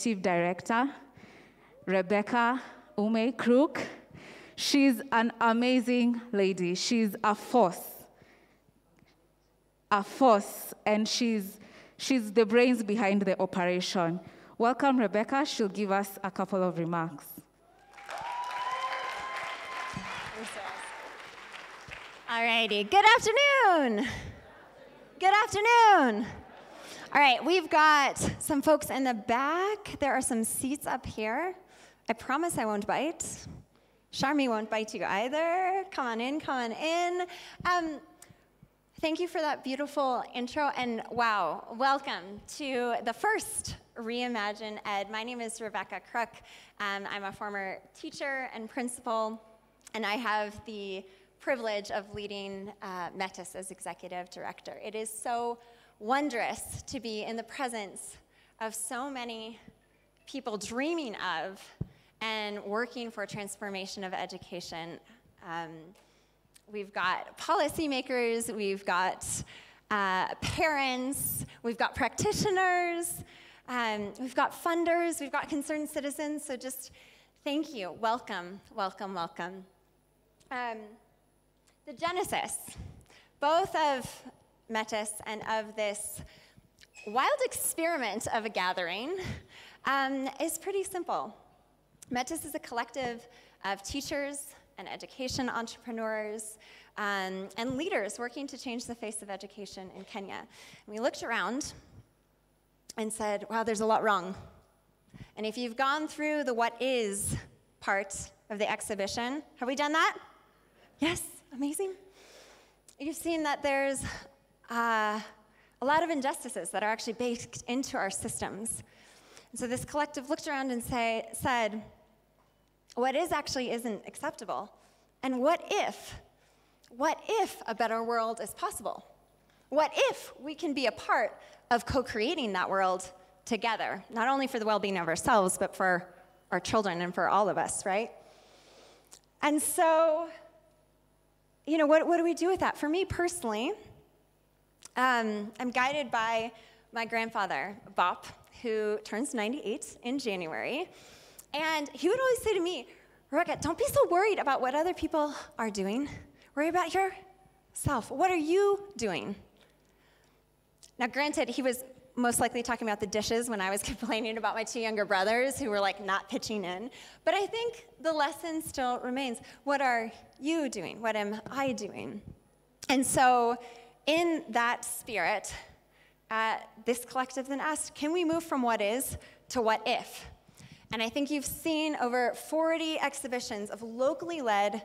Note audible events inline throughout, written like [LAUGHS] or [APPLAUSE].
Executive Director, Rebecca Ume Crook. She's an amazing lady. She's a force. A force, and she's, she's the brains behind the operation. Welcome, Rebecca. She'll give us a couple of remarks. All righty. Good afternoon. Good afternoon. All right, we've got some folks in the back. There are some seats up here. I promise I won't bite. Sharmi won't bite you either. Come on in, come on in. Um, thank you for that beautiful intro, and wow, welcome to the first ReimaginED. My name is Rebecca Crook. Um, I'm a former teacher and principal, and I have the privilege of leading uh, Metis as executive director. It is so wondrous to be in the presence of so many people dreaming of and working for transformation of education. Um, we've got policymakers, we've got uh, parents, we've got practitioners, um, we've got funders, we've got concerned citizens. So just thank you. Welcome, welcome, welcome. Um, the genesis, both of Metis and of this wild experiment of a gathering, um, is pretty simple. Metis is a collective of teachers and education entrepreneurs um, and leaders working to change the face of education in Kenya. And we looked around and said, wow, there's a lot wrong. And if you've gone through the what is part of the exhibition, have we done that? Yes, amazing. You've seen that there's uh, a lot of injustices that are actually baked into our systems. And so this collective looked around and say, said, what is actually isn't acceptable? And what if, what if a better world is possible? What if we can be a part of co creating that world together, not only for the well being of ourselves, but for our children and for all of us, right? And so you know, what, what do we do with that? For me personally, um, I'm guided by my grandfather, Bop, who turns 98 in January. And he would always say to me, Rebecca, don't be so worried about what other people are doing. Worry about yourself. What are you doing? Now, granted, he was most likely talking about the dishes when I was [LAUGHS] complaining about my two younger brothers who were like not pitching in. But I think the lesson still remains. What are you doing? What am I doing? And so, in that spirit, uh, this collective then asked, can we move from what is to what if? And I think you've seen over 40 exhibitions of locally led,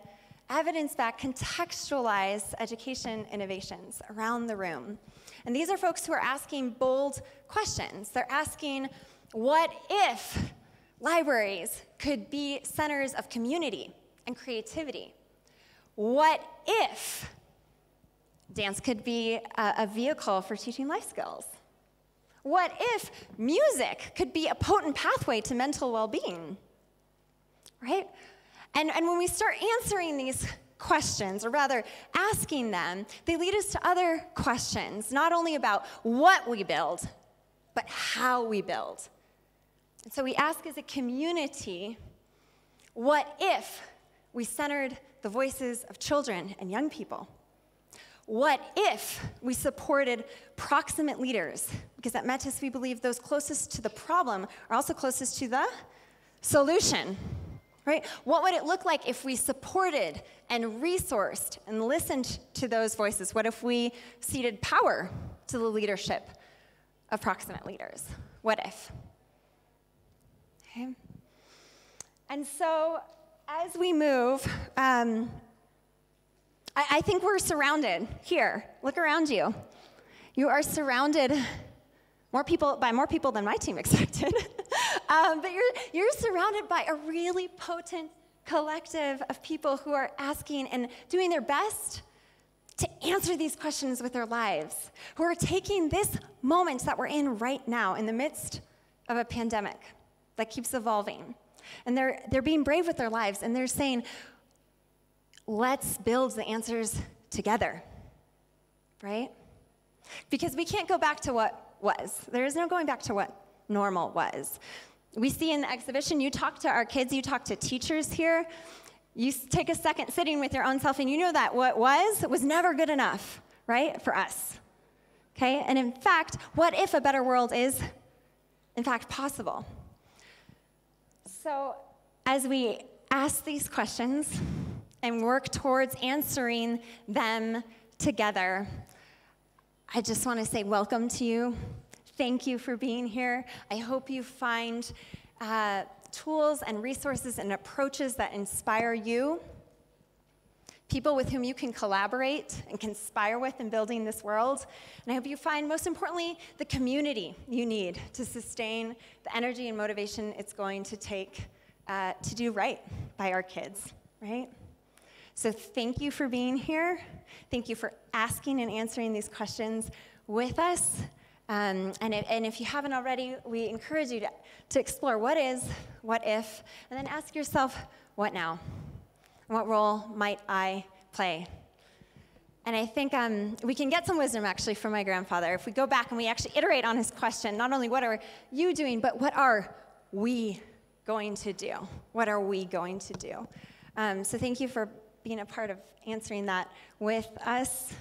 evidence backed, contextualized education innovations around the room. And these are folks who are asking bold questions. They're asking, what if libraries could be centers of community and creativity? What if dance could be a, vehicle for teaching life skills? What if music could be a potent pathway to mental well being? Right? And, and when we start answering these questions, or rather asking them, they lead us to other questions, not only about what we build, but how we build. And so we ask as a community, what if we centered the voices of children and young people? What if we supported proximate leaders? Because at Metis, we believe those closest to the problem are also closest to the solution right? What would it look like if we supported and resourced and listened to those voices? What if we ceded power to the leadership of proximate leaders? What if? Okay. And so, as we move, um, I, I think we're surrounded here. Look around you. You are surrounded more people by more people than my team [LAUGHS] expected. um, but you're, you're surrounded by a really potent collective of people who are asking and doing their best to answer these questions with their lives, who are taking this moment that we're in right now in the midst of a pandemic that keeps evolving. And they're, they're being brave with their lives and they're saying, let's build the answers together, right? Because we can't go back to what was. There is no going back to what normal was. we see in the exhibition, you talk to our kids, you talk to teachers here. You take a second sitting with your own self, and you know that what was was never good enough, right, for us. Okay? And in fact, what if a better world is, in fact, possible? So, as we ask these questions and work towards answering them together, I just want to say welcome to you. Thank you for being here. I hope you find uh, tools and resources and approaches that inspire you, people with whom you can collaborate and conspire with in building this world. And I hope you find, most importantly, the community you need to sustain the energy and motivation it's going to take uh, to do right by our kids, right? So thank you for being here. Thank you for asking and answering these questions with us. Um, and, if, and, if, you haven't already, we encourage you to, to explore what is, what if, and then ask yourself, what now? What role might I play? And I think um, we can get some wisdom actually from my grandfather if we go back and we actually iterate on his question not only what are you doing, but what are we going to do? What are we going to do? Um, so thank you for being a part of answering that with us.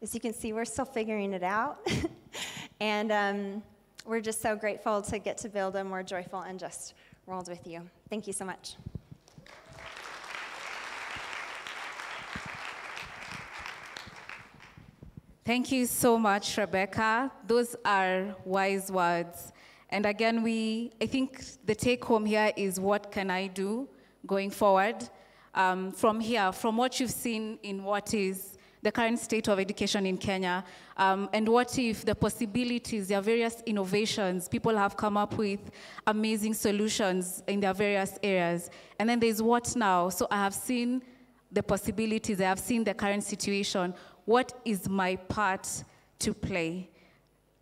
As you can see, we're still figuring it out. [LAUGHS] and um, we're just so grateful to get to build a more joyful and just world with you. Thank you so much. Thank you so much, Rebecca. Those are wise words. And again, we, I think the take home here is what can I do going forward? Um, from here, from what you've seen in what is the current state of education in Kenya, um, and what if the possibilities, there are various innovations, people have come up with amazing solutions in their various areas. And then there's what now? So I have seen the possibilities, I have seen the current situation. What is my part to play?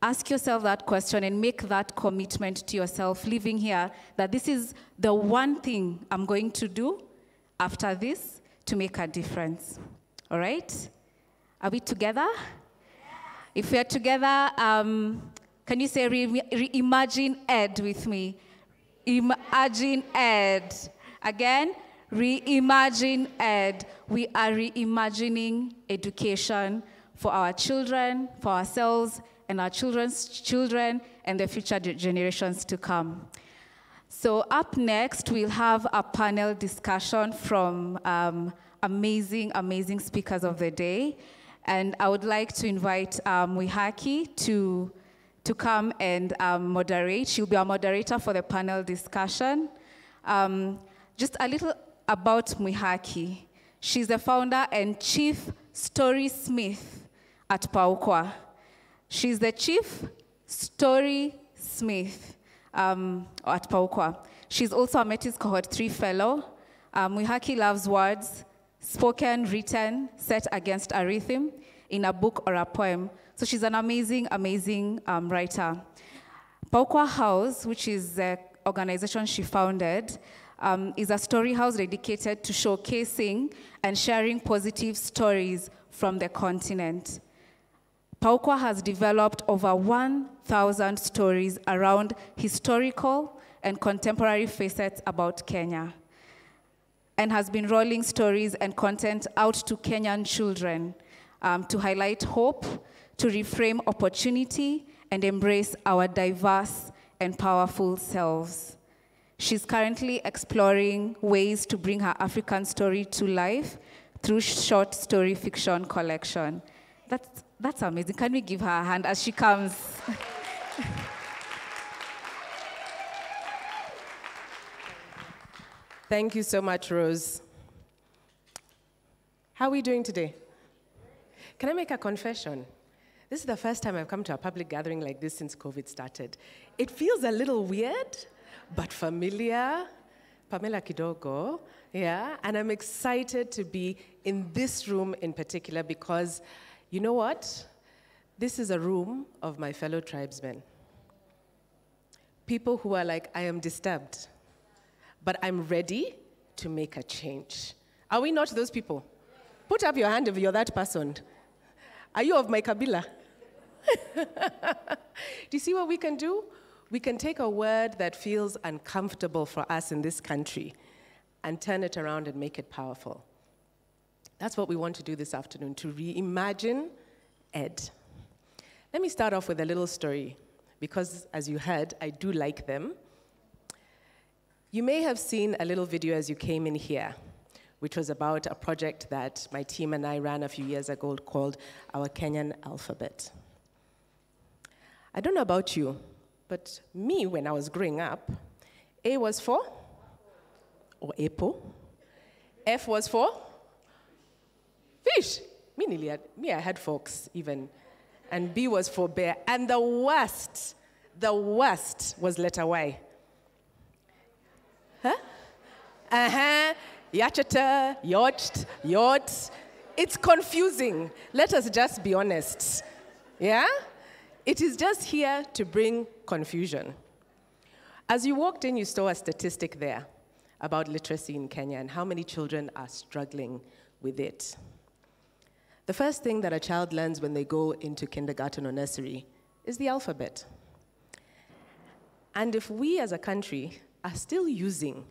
Ask yourself that question and make that commitment to yourself living here that this is the one thing I'm going to do after this to make a difference. All right? Are we together? If we are together, um, can you say reimagine ed with me? Imagine ed. Again, reimagine ed. We are reimagining education for our children, for ourselves, and our children's children, and the future generations to come. So up next, we'll have a panel discussion from um, amazing, amazing speakers of the day. And I would like to invite um, to, to come and um, moderate. She'll be our moderator for the panel discussion. Um, just a little about Mwihaki. She's the founder and chief story smith at Paukwa. She's the chief story smith um, at Paukwa. She's also a Metis Cohort 3 fellow. Um, Mwihaki loves words spoken, written, set against a rhythm in a book or a poem. So she's an amazing, amazing um, writer. Paukwa House, which is the organization she founded, um, is a story house dedicated to showcasing and sharing positive stories from the continent. Paukwa has developed over 1,000 stories around historical and contemporary facets about Kenya and has been rolling stories and content out to Kenyan children um, to highlight hope, to reframe opportunity, and embrace our diverse and powerful selves. She's currently exploring ways to bring her African story to life through short story fiction collection. That's, that's amazing. Can we give her a hand as she comes? Thank you so much, Rose. How are we doing today? Can I make a confession? This is the first time I've come to a public gathering like this since COVID started. It feels a little weird, but familiar. Pamela Kidogo, yeah, and I'm excited to be in this room in particular because you know what? This is a room of my fellow tribesmen. People who are like, I am disturbed but I'm ready to make a change. Are we not those people? Put up your hand if you're that person. Are you of my Kabila? [LAUGHS] do you see what we can do? we can take a word that feels uncomfortable for us in this country and turn it around and make it powerful. That's what we want to do this afternoon to reimagine Ed. Let me start off with a little story because, as you heard, I do like them. You may have seen a little video as you came in here, which was about a project that my team and I ran a few years ago called Our Kenyan Alphabet. I don't know about you, but me, when I was growing up, A was for, or apple. F was for fish. Me, nearly me, I had fox even. And B was for bear. And the worst, the worst was letter Y. Huh? Uh huh. Yachata, yacht, yacht. It's confusing. Let us just be honest. Yeah? It is just here to bring confusion. As you walked in, you saw a statistic there about literacy in Kenya and how many children are struggling with it. The first thing that a child learns when they go into kindergarten or nursery is the alphabet. And if we as a country are still using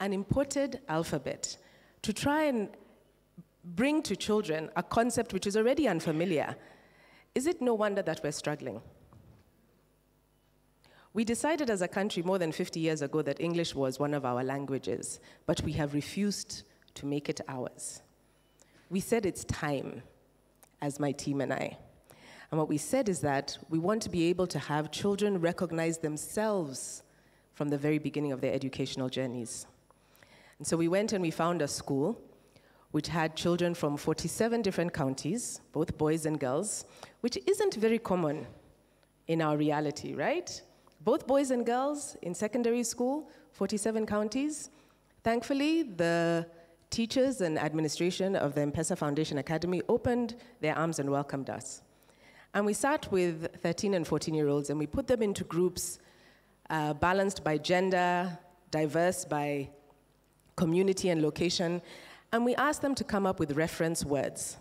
an imported alphabet to try and bring to children a concept which is already unfamiliar, is it no wonder that we're struggling? We decided as a country more than 50 years ago that English was one of our languages, but we have refused to make it ours. We said it's time, as my team and I. And what we said is that we want to be able to have children recognize themselves from the very beginning of their educational journeys. And so we went and we found a school which had children from 47 different counties, both boys and girls, which isn't very common in our reality, right? Both boys and girls in secondary school, 47 counties. Thankfully, the teachers and administration of the M-Pesa Foundation Academy opened their arms and welcomed us. And we sat with 13 and 14 year olds and we put them into groups uh, balanced by gender, diverse by community and location, and we asked them to come up with reference words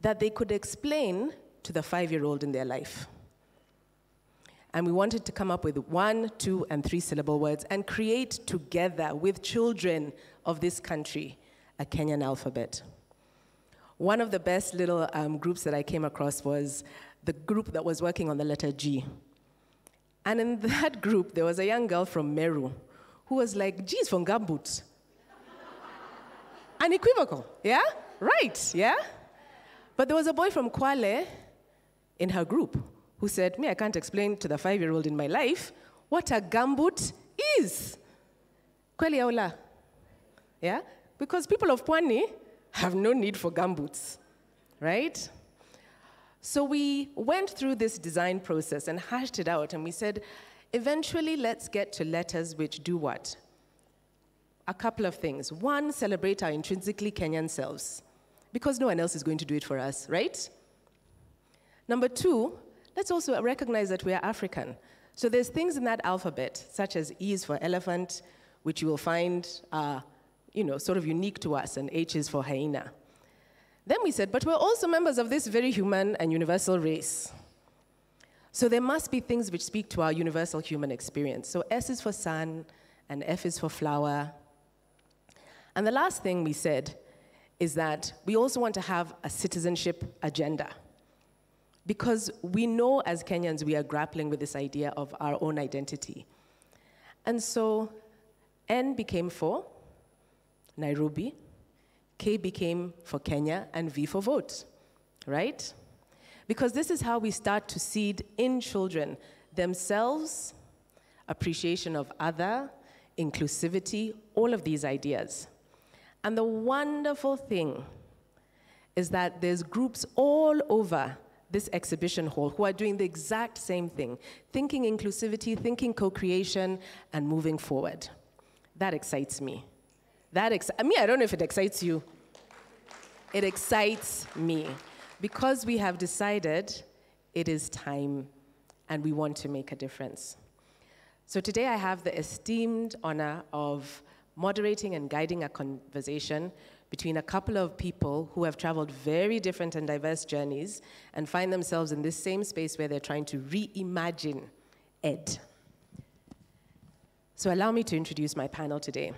that they could explain to the five year old in their life. And we wanted to come up with one, two, and three syllable words and create together with children of this country a Kenyan alphabet. One of the best little um, groups that I came across was the group that was working on the letter G. And in [LAUGHS] that group, there was a young girl from Meru who was like, G is from gumboots. [LAUGHS] Unequivocal, yeah? Right, yeah? But there was a boy from Kwale in her group who said, Me, I can't explain to the five year old in my life what a gumboot is. Kweli aula. Yeah? Because people of Pwani have no need for gumboots, right? So we went through this design process and hashed it out, and we said, eventually, let's get to letters which do what? A couple of things. One, celebrate our intrinsically Kenyan selves, because no one else is going to do it for us, right? Number two, let's also recognize that we are African. So there's things in that alphabet, such as E is for elephant, which you will find are, you know, sort of unique to us, and H is for hyena. Then we said, but we're also members of this very human and universal race. So there must be things which speak to our universal human experience. So S is for sun, and F is for flower. And the last thing we said is that we also want to have a citizenship agenda because we know as Kenyans we are grappling with this idea of our own identity. And so N became for Nairobi, K became for Kenya, and V for vote, right? Because this is how we start to seed in children themselves, appreciation of other, inclusivity, all of these ideas. And the wonderful thing is that there's groups all over this exhibition hall who are doing the exact same thing thinking inclusivity, thinking co creation, and moving forward. That excites me. That ex I mean, I don't know if it excites you. It excites me because we have decided it is time and we want to make a difference. So today I have the esteemed honor of moderating and guiding a conversation between a couple of people who have traveled very different and diverse journeys and find themselves in this same space where they're trying to reimagine ed. So allow me to introduce my panel today,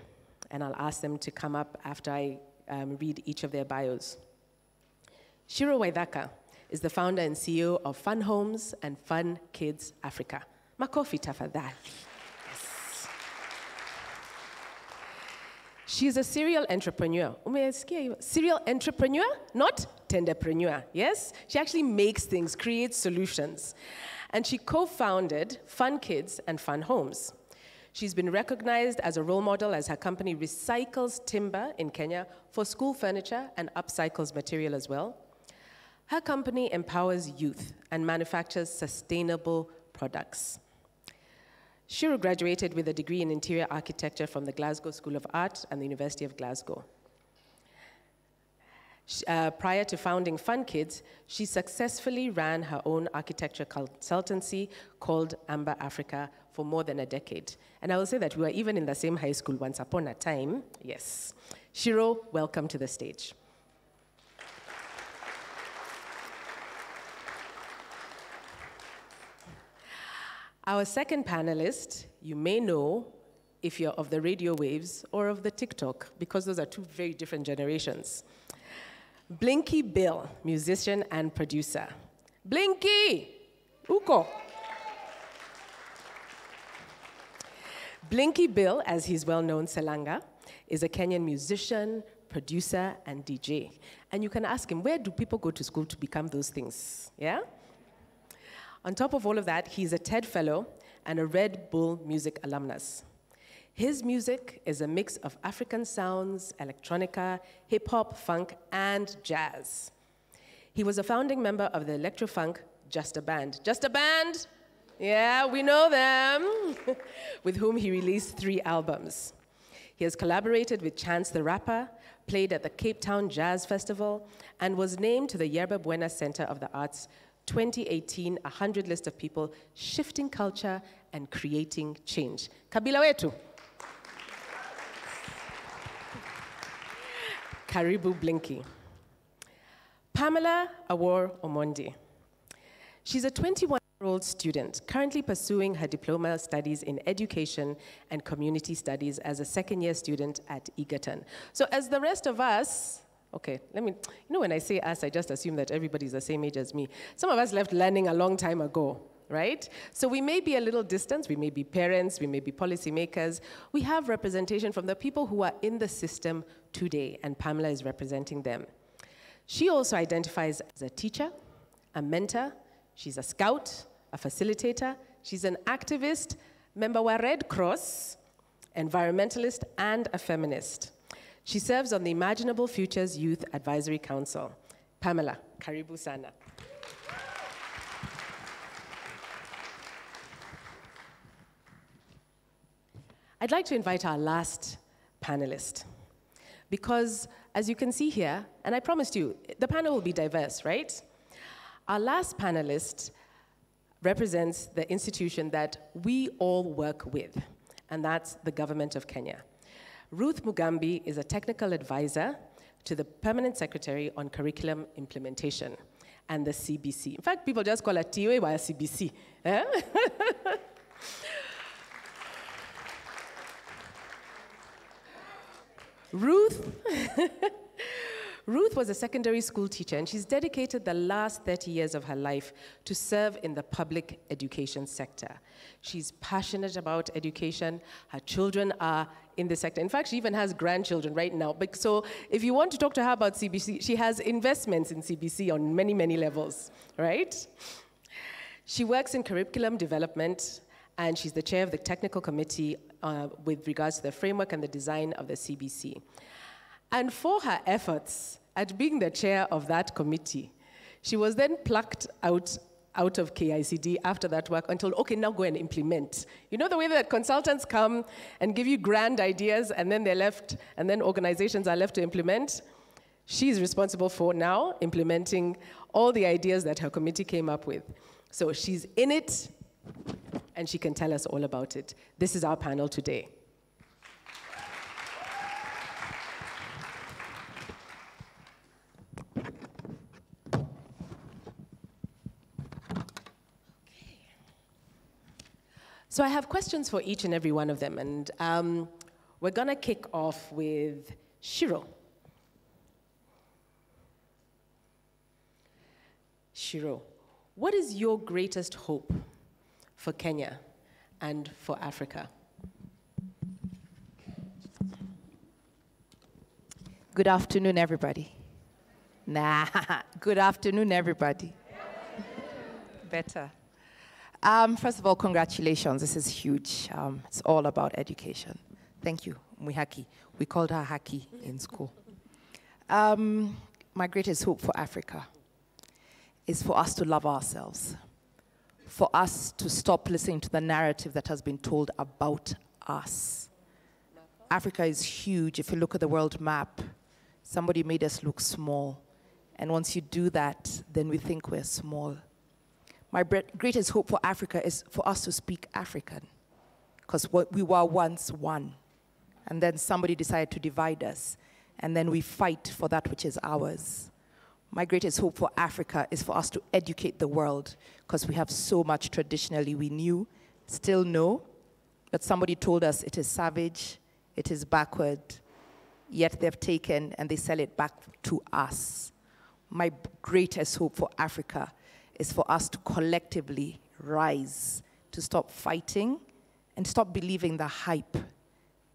and I'll ask them to come up after I um, read each of their bios. Ciiru Waithaka is the founder and CEO of Fun Homes and Fun Kids Africa. Makofi tafadhali. She's a serial entrepreneur. Serial entrepreneur, not tenderpreneur. Yes? She actually makes things, creates solutions. And she co founded Funkidz and Fun Homes. She's been recognized as a role model as her company recycles timber in Kenya for school furniture and upcycles material as well. Her company empowers youth and manufactures sustainable products. Ciiru graduated with a degree in interior architecture from the Glasgow School of Art and the University of Glasgow. Uh, prior to founding Funkidz, she successfully ran her own architecture consultancy called Amber Africa for more than a decade. And I will say that we were even in the same high school once upon a time. Yes. Ciiru, welcome to the stage. Our second panelist, you may know if you're of the radio waves or of the TikTok, because those are two very different generations. Blinky Bill, musician and producer. Blinky! Uko. Blinky Bill, as he's well known, Sellanga, is a Kenyan musician, producer, and DJ. And you can ask him, where do people go to school to become those things? Yeah? On top of all of that, he's a TED Fellow and a Red Bull Music alumnus. His music is a mix of African sounds, electronica, hip hop, funk, and jazz. He was a founding member of the electro-funk Just a Band. Just a Band? Yeah, we know them. [LAUGHS] with whom he released three albums. He has collaborated with Chance the Rapper, played at the Cape Town Jazz Festival, and was named to the Yerba Buena Center of the Arts 2018 100 list of people shifting culture and creating change. Kabila wetu. Karibu Blinky. Pamela Awor Omondi. She's a 21 year old student currently pursuing her diploma studies in education and community studies as a second year student at Egerton. So, as the rest of us, okay, let me, you know, when I say us, I just assume that everybody's the same age as me. Some of us left learning a long time ago, right? So we may be a little distant, we may be parents, we may be policymakers. We have representation from the people who are in the system today, and Pamela is representing them. She also identifies as a teacher, a mentor, she's a scout, a facilitator, she's an activist, member of Red Cross, environmentalist, and a feminist. She serves on the Imaginable Futures Youth Advisory Council. Pamela, karibu sana. I'd like to invite our last panelist because, as you can see here, and I promised you, the panel will be diverse, right? Our last panelist represents the institution that we all work with, and that's the government of Kenya. Ruth Mugambi is a technical advisor to the Permanent Secretary on Curriculum Implementation and the CBC. In fact, people just call it TOA while CBC. Eh? [LAUGHS] Ruth [LAUGHS] Ruth was a secondary school teacher, and she's dedicated the last 30 years of her life to serve in the public education sector. She's passionate about education. Her children are in the sector. In fact, she even has grandchildren right now. So if you want to talk to her about CBC, she has investments in CBC on many, many levels, right? She works in curriculum development, and she's the chair of the technical committee uh, with regards to the framework and the design of the CBC. And for her efforts at being the chair of that committee, she was then plucked out out of KICD after that work until, okay, now go and implement. You know the way that consultants come and give you grand ideas and then they're left, and then organizations are left to implement? She's responsible for now implementing all the ideas that her committee came up with. So she's in it, and she can tell us all about it. This is our panel today. So I have questions for each and every one of them, and um, we're gonna kick off with Ciiru. Ciiru, what is your greatest hope for Kenya and for Africa? Good afternoon, everybody. Nah, [LAUGHS] good afternoon, everybody. Better. Um, first of all, congratulations. This is huge. Um, it's all about education. Thank you, Mwihaki. We called her Haki in school. Um, my greatest hope for Africa is for us to love ourselves, for us to stop listening to the narrative that has been told about us. Africa is huge. If you look at the world map, somebody made us look small. And once you do that, then we think we're small. My greatest hope for Africa is for us to speak African, because we were once one. And then somebody decided to divide us, and then we fight for that which is ours. My greatest hope for Africa is for us to educate the world, because we have so much traditionally we knew, still know, but somebody told us it is savage, it is backward, yet they've taken and they sell it back to us. My greatest hope for Africa is for us to collectively rise, to stop fighting and stop believing the hype.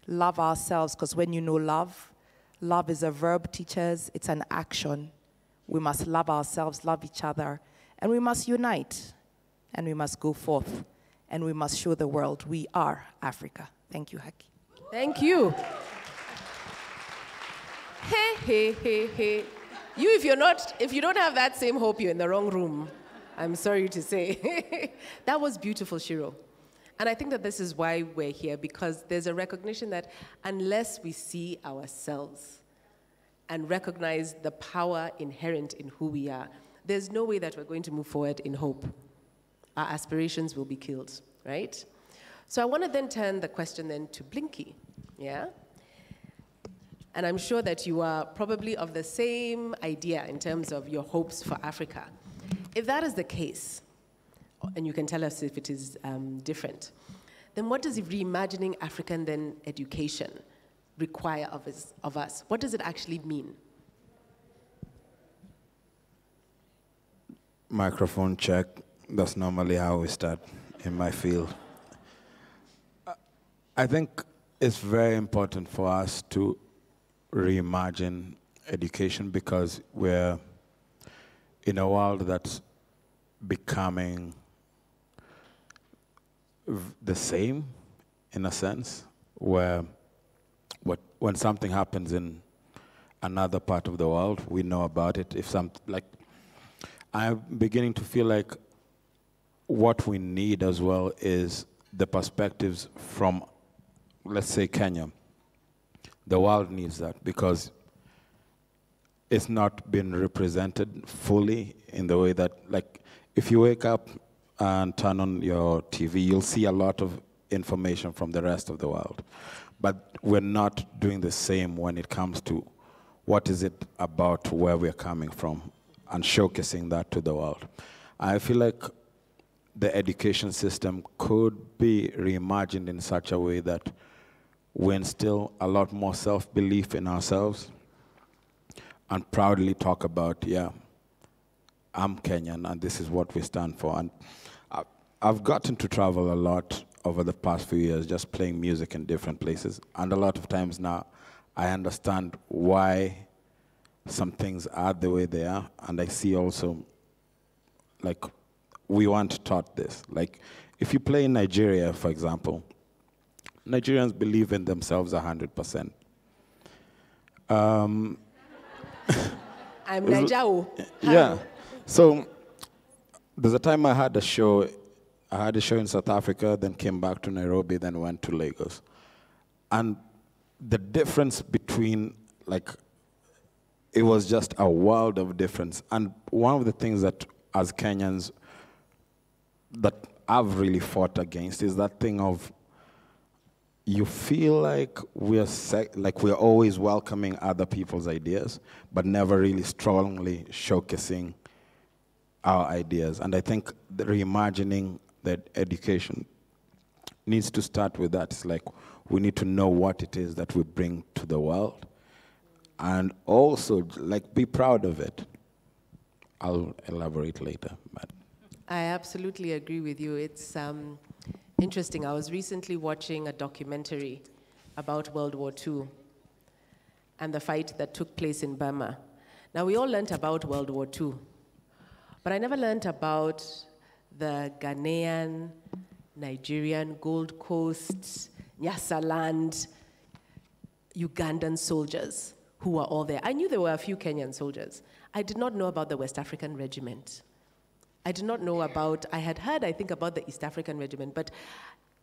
Love ourselves, because when you know love, love is a verb, teachers, it's an action. We must love ourselves, love each other, and we must unite, and we must go forth, and we must show the world we are Africa. Thank you, Haki. Thank you. Hey, hey, hey, hey. You, if you're not, if you don't have that same hope, you're in the wrong room. I'm sorry to say. [LAUGHS] that was beautiful, Ciiru. And I think that this is why we're here, because there's a recognition that unless we see ourselves and recognize the power inherent in who we are, there's no way that we're going to move forward in hope. Our aspirations will be killed, right? So I want to then turn the question then to Blinky, yeah? And I'm sure that you are probably of the same idea in terms of your hopes for Africa. If that is the case, and you can tell us if it is um, different, then what does reimagining African then education require of us, of us? What does it actually mean? Microphone check. That's normally how we start in my field. I think it's very important for us to reimagine education because we're in a world that's becoming the same in a sense, where what, when something happens in another part of the world, we know about it. If some, like, I'm beginning to feel like what we need as well is the perspectives from, let's say, Kenya. The world needs that because it's not been represented fully in the way that, like, if you wake up and turn on your TV, you'll see a lot of information from the rest of the world. But we're not doing the same when it comes to what is it about where we're coming from and showcasing that to the world. I feel like the education system could be reimagined in such a way that we instill a lot more self-belief in ourselves and proudly talk about, yeah, I'm Kenyan and this is what we stand for. And I've gotten to travel a lot over the past few years just playing music in different places. And a lot of times now I understand why some things are the way they are. And I see also, like, we weren't taught this. Like, if you play in Nigeria, for example, Nigerians believe in themselves 100%. Um, I'm Najao. [LAUGHS] Yeah. So there's a time I had a show. I had a show in South Africa, then came back to Nairobi, then went to Lagos. And the difference between, like, it was just a world of difference. And one of the things that, as Kenyans, that I've really fought against is that thing of you feel like we're like we're always welcoming other people's ideas, but never really strongly showcasing our ideas. And I think the reimagining that education needs to start with that. It's like we need to know what it is that we bring to the world, and also like be proud of it. I'll elaborate later, but. I absolutely agree with you. It's um, interesting. I was recently watching a documentary about World War II and the fight that took place in Burma. Now, we all learned about World War II, but I never learned about the Ghanaian, Nigerian, Gold Coast, Nyasaland, Ugandan soldiers who were all there. I knew there were a few Kenyan soldiers. I did not know about the West African Regiment. I did not know about, I had heard, I think, about the East African Regiment, but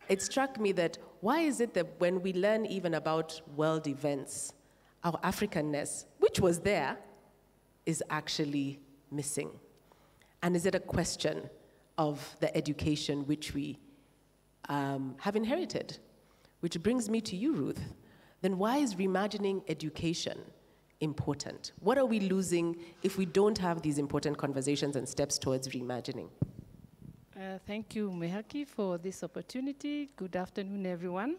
it struck me that why is it that when we learn even about world events, our Africanness, which was there, is actually missing? And is it a question of the education which we um, have inherited? Which brings me to you, Ruth. Then why is reimagining education important? What are we losing if we don't have these important conversations and steps towards reimagining? Uh, thank you, Mwihaki, for this opportunity. Good afternoon, everyone.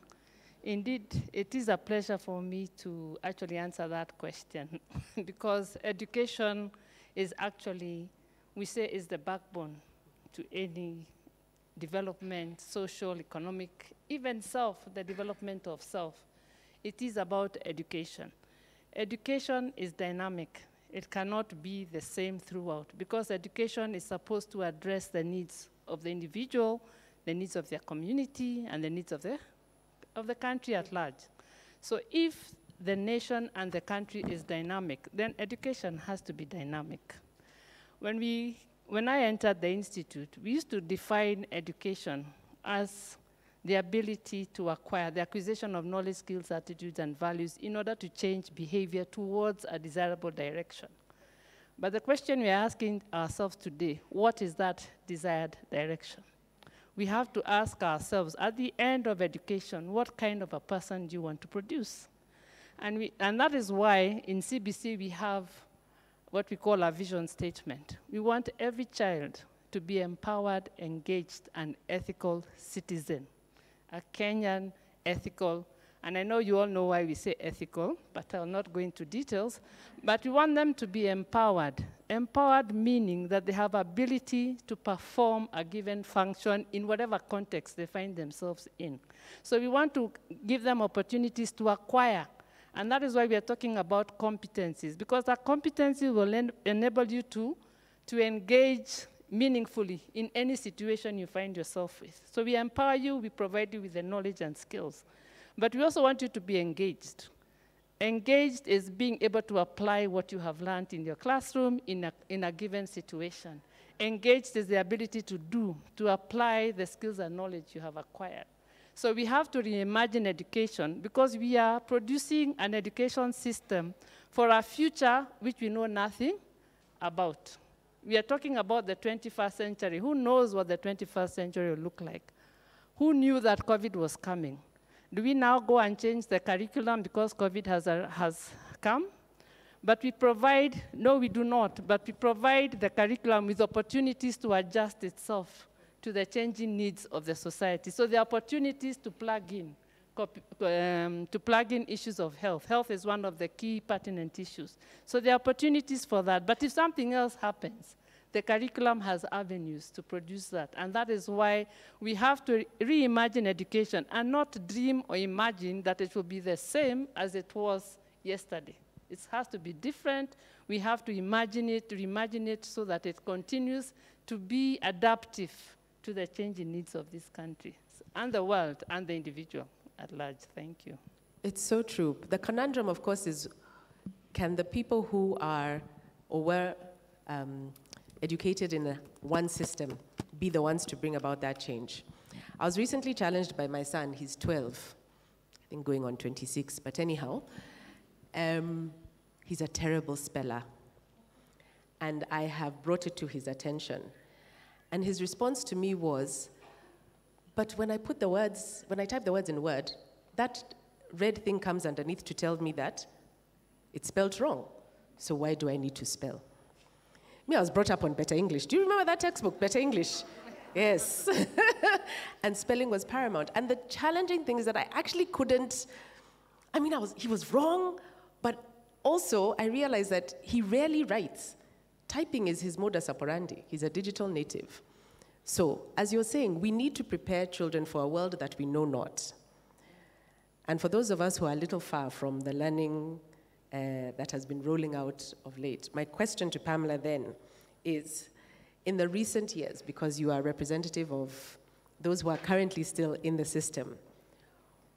Indeed, it is a pleasure for me to actually answer that question [LAUGHS] because education is actually, we say, is the backbone to any development, social, economic, even self, the development of self. It is about education. Education is dynamic. It cannot be the same throughout because education is supposed to address the needs of the individual, the needs of their community, and the needs of the, of the country at large. So if the nation and the country is dynamic, then education has to be dynamic. When, we, when I entered the institute, we used to define education as the ability to acquire, the acquisition of knowledge, skills, attitudes, and values in order to change behavior towards a desirable direction. But the question we are asking ourselves today, what is that desired direction? We have to ask ourselves, at the end of education, what kind of a person do you want to produce? And, we, and that is why in CBC we have what we call a vision statement. We want every child to be empowered, engaged, and ethical citizen a Kenyan ethical, and I know you all know why we say ethical, but I'll not go into details, but we want them to be empowered. Empowered meaning that they have ability to perform a given function in whatever context they find themselves in. So we want to give them opportunities to acquire and that is why we are talking about competencies, because that competency will en enable you to, to engage meaningfully in any situation you find yourself with. So we empower you, we provide you with the knowledge and skills. But we also want you to be engaged. Engaged is being able to apply what you have learned in your classroom in a, in a given situation. Engaged is the ability to do, to apply the skills and knowledge you have acquired. So we have to reimagine education because we are producing an education system for a future which we know nothing about. We are talking about the 21st century. Who knows what the 21st century will look like? Who knew that COVID was coming? Do we now go and change the curriculum because COVID has, uh, has come? But we provide, no, we do not, but we provide the curriculum with opportunities to adjust itself to the changing needs of the society. So the opportunities to plug in, um, to plug in issues of health. Health is one of the key pertinent issues. So there are opportunities for that. But if something else happens, the curriculum has avenues to produce that. And that is why we have to reimagine education and not dream or imagine that it will be the same as it was yesterday. It has to be different. We have to imagine it, reimagine it so that it continues to be adaptive to the changing needs of this country and the world and the individual at large. Thank you. It's so true. The conundrum, of course, is can the people who are or were um, educated in a, one system be the ones to bring about that change? I was recently challenged by my son, he's 12, I think going on 26, but anyhow, um, he's a terrible speller. And I have brought it to his attention. And his response to me was, but when I put the words, when I type the words in Word, that red thing comes underneath to tell me that it's spelled wrong. So why do I need to spell? Me, I was brought up on Better English. Do you remember that textbook, Better English? Yes. [LAUGHS] and spelling was paramount. And the challenging thing is that I actually couldn't, I mean, I was, he was wrong, but also I realized that he rarely writes. Typing is his modus operandi. He's a digital native. So, as you're saying, we need to prepare children for a world that we know not. And for those of us who are a little far from the learning uh, that has been rolling out of late, my question to Pamela then is in the recent years, because you are representative of those who are currently still in the system,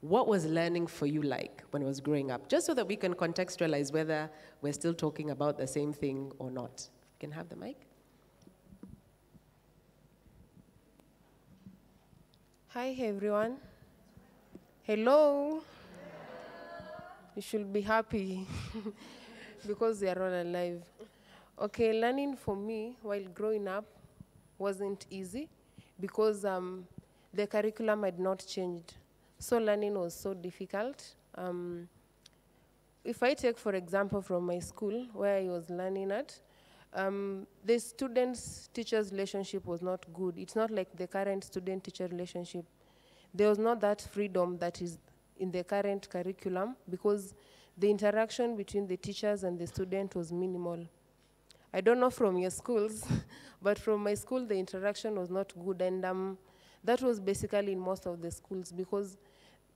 what was learning for you like when I was growing up? Just so that we can contextualize whether we're still talking about the same thing or not. Can have the mic. Hi, everyone. Hello. You should be happy [LAUGHS] because they are all alive. Okay, learning for me while growing up wasn't easy because um, the curriculum had not changed. So learning was so difficult. Um, if I take, for example, from my school where I was learning at, um, the students-teachers relationship was not good. It's not like the current student-teacher relationship. There was not that freedom that is in the current curriculum because the interaction between the teachers and the student was minimal. I don't know from your schools, [LAUGHS] but from my school, the interaction was not good. And um, that was basically in most of the schools because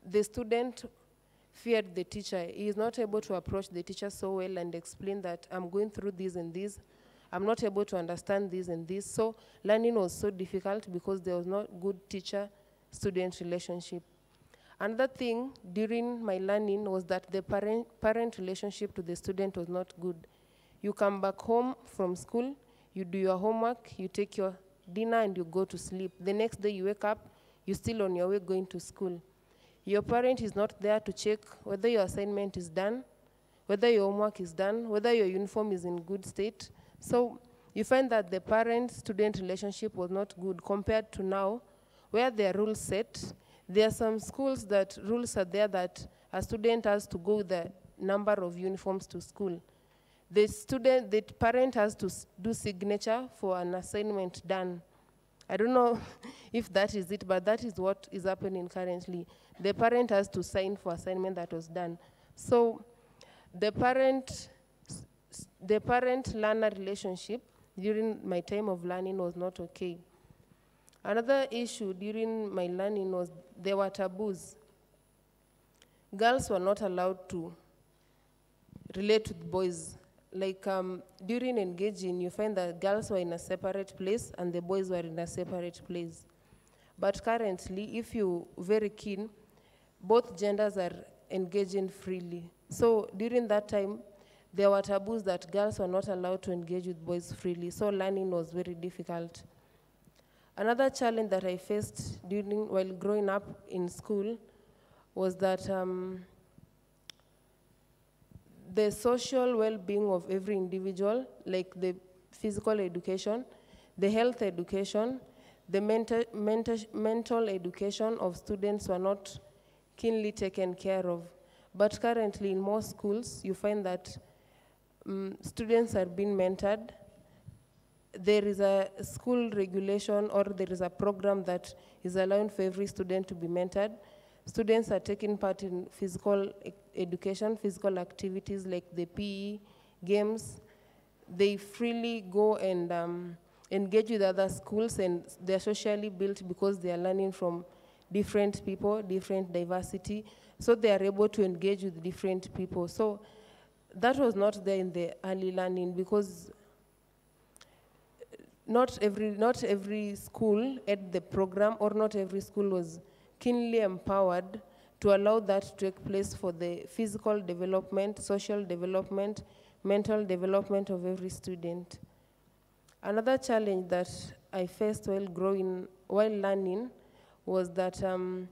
the student feared the teacher. He is not able to approach the teacher so well and explain that I'm going through this and this. I'm not able to understand this and this. So learning was so difficult because there was not good teacher-student relationship. Another thing during my learning was that the parent, parent relationship to the student was not good. You come back home from school, you do your homework, you take your dinner and you go to sleep. The next day you wake up, you're still on your way going to school. Your parent is not there to check whether your assignment is done, whether your homework is done, whether your uniform is in good state, so you find that the parent-student relationship was not good compared to now, where there are rules set. There are some schools that rules are there that a student has to go the number of uniforms to school. The student, the parent has to do signature for an assignment done. I don't know [LAUGHS] if that is it, but that is what is happening currently. The parent has to sign for assignment that was done. So the parent the parent-learner relationship during my time of learning was not okay. Another issue during my learning was there were taboos. Girls were not allowed to relate with boys. Like um, during engaging, you find that girls were in a separate place and the boys were in a separate place. But currently, if you're very keen, both genders are engaging freely. So during that time, there were taboos that girls were not allowed to engage with boys freely, so learning was very difficult. Another challenge that I faced during while growing up in school was that um, the social well-being of every individual, like the physical education, the health education, the mental, mental, mental education of students were not keenly taken care of. But currently in most schools, you find that um, students are being mentored. There is a school regulation or there is a program that is allowing for every student to be mentored. Students are taking part in physical education, physical activities like the PE, games. They freely go and um, engage with other schools and they're socially built because they are learning from different people, different diversity. So they are able to engage with different people. So that was not there in the early learning because not every, not every school had the program or not every school was keenly empowered to allow that to take place for the physical development, social development, mental development of every student. Another challenge that I faced while growing, while learning, was that um,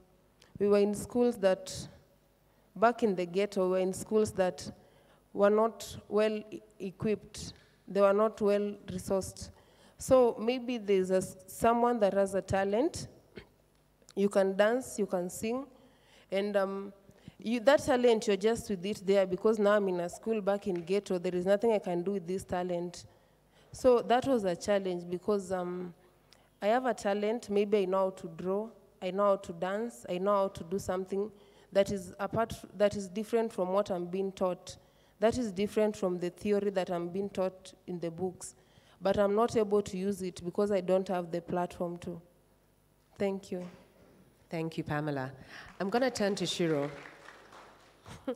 we were in schools that, back in the ghetto, we were in schools that were not well equipped. They were not well resourced. So maybe there's a, someone that has a talent. You can dance, you can sing, and um, you, that talent, you're just with it there because now I'm in a school back in ghetto. There is nothing I can do with this talent. So that was a challenge because um, I have a talent. Maybe I know how to draw. I know how to dance. I know how to do something that is apart that is different from what I'm being taught. That is different from the theory that I'm being taught in the books. But I'm not able to use it because I don't have the platform to. Thank you. Thank you, Pamela. I'm going to turn to Ciiru [LAUGHS]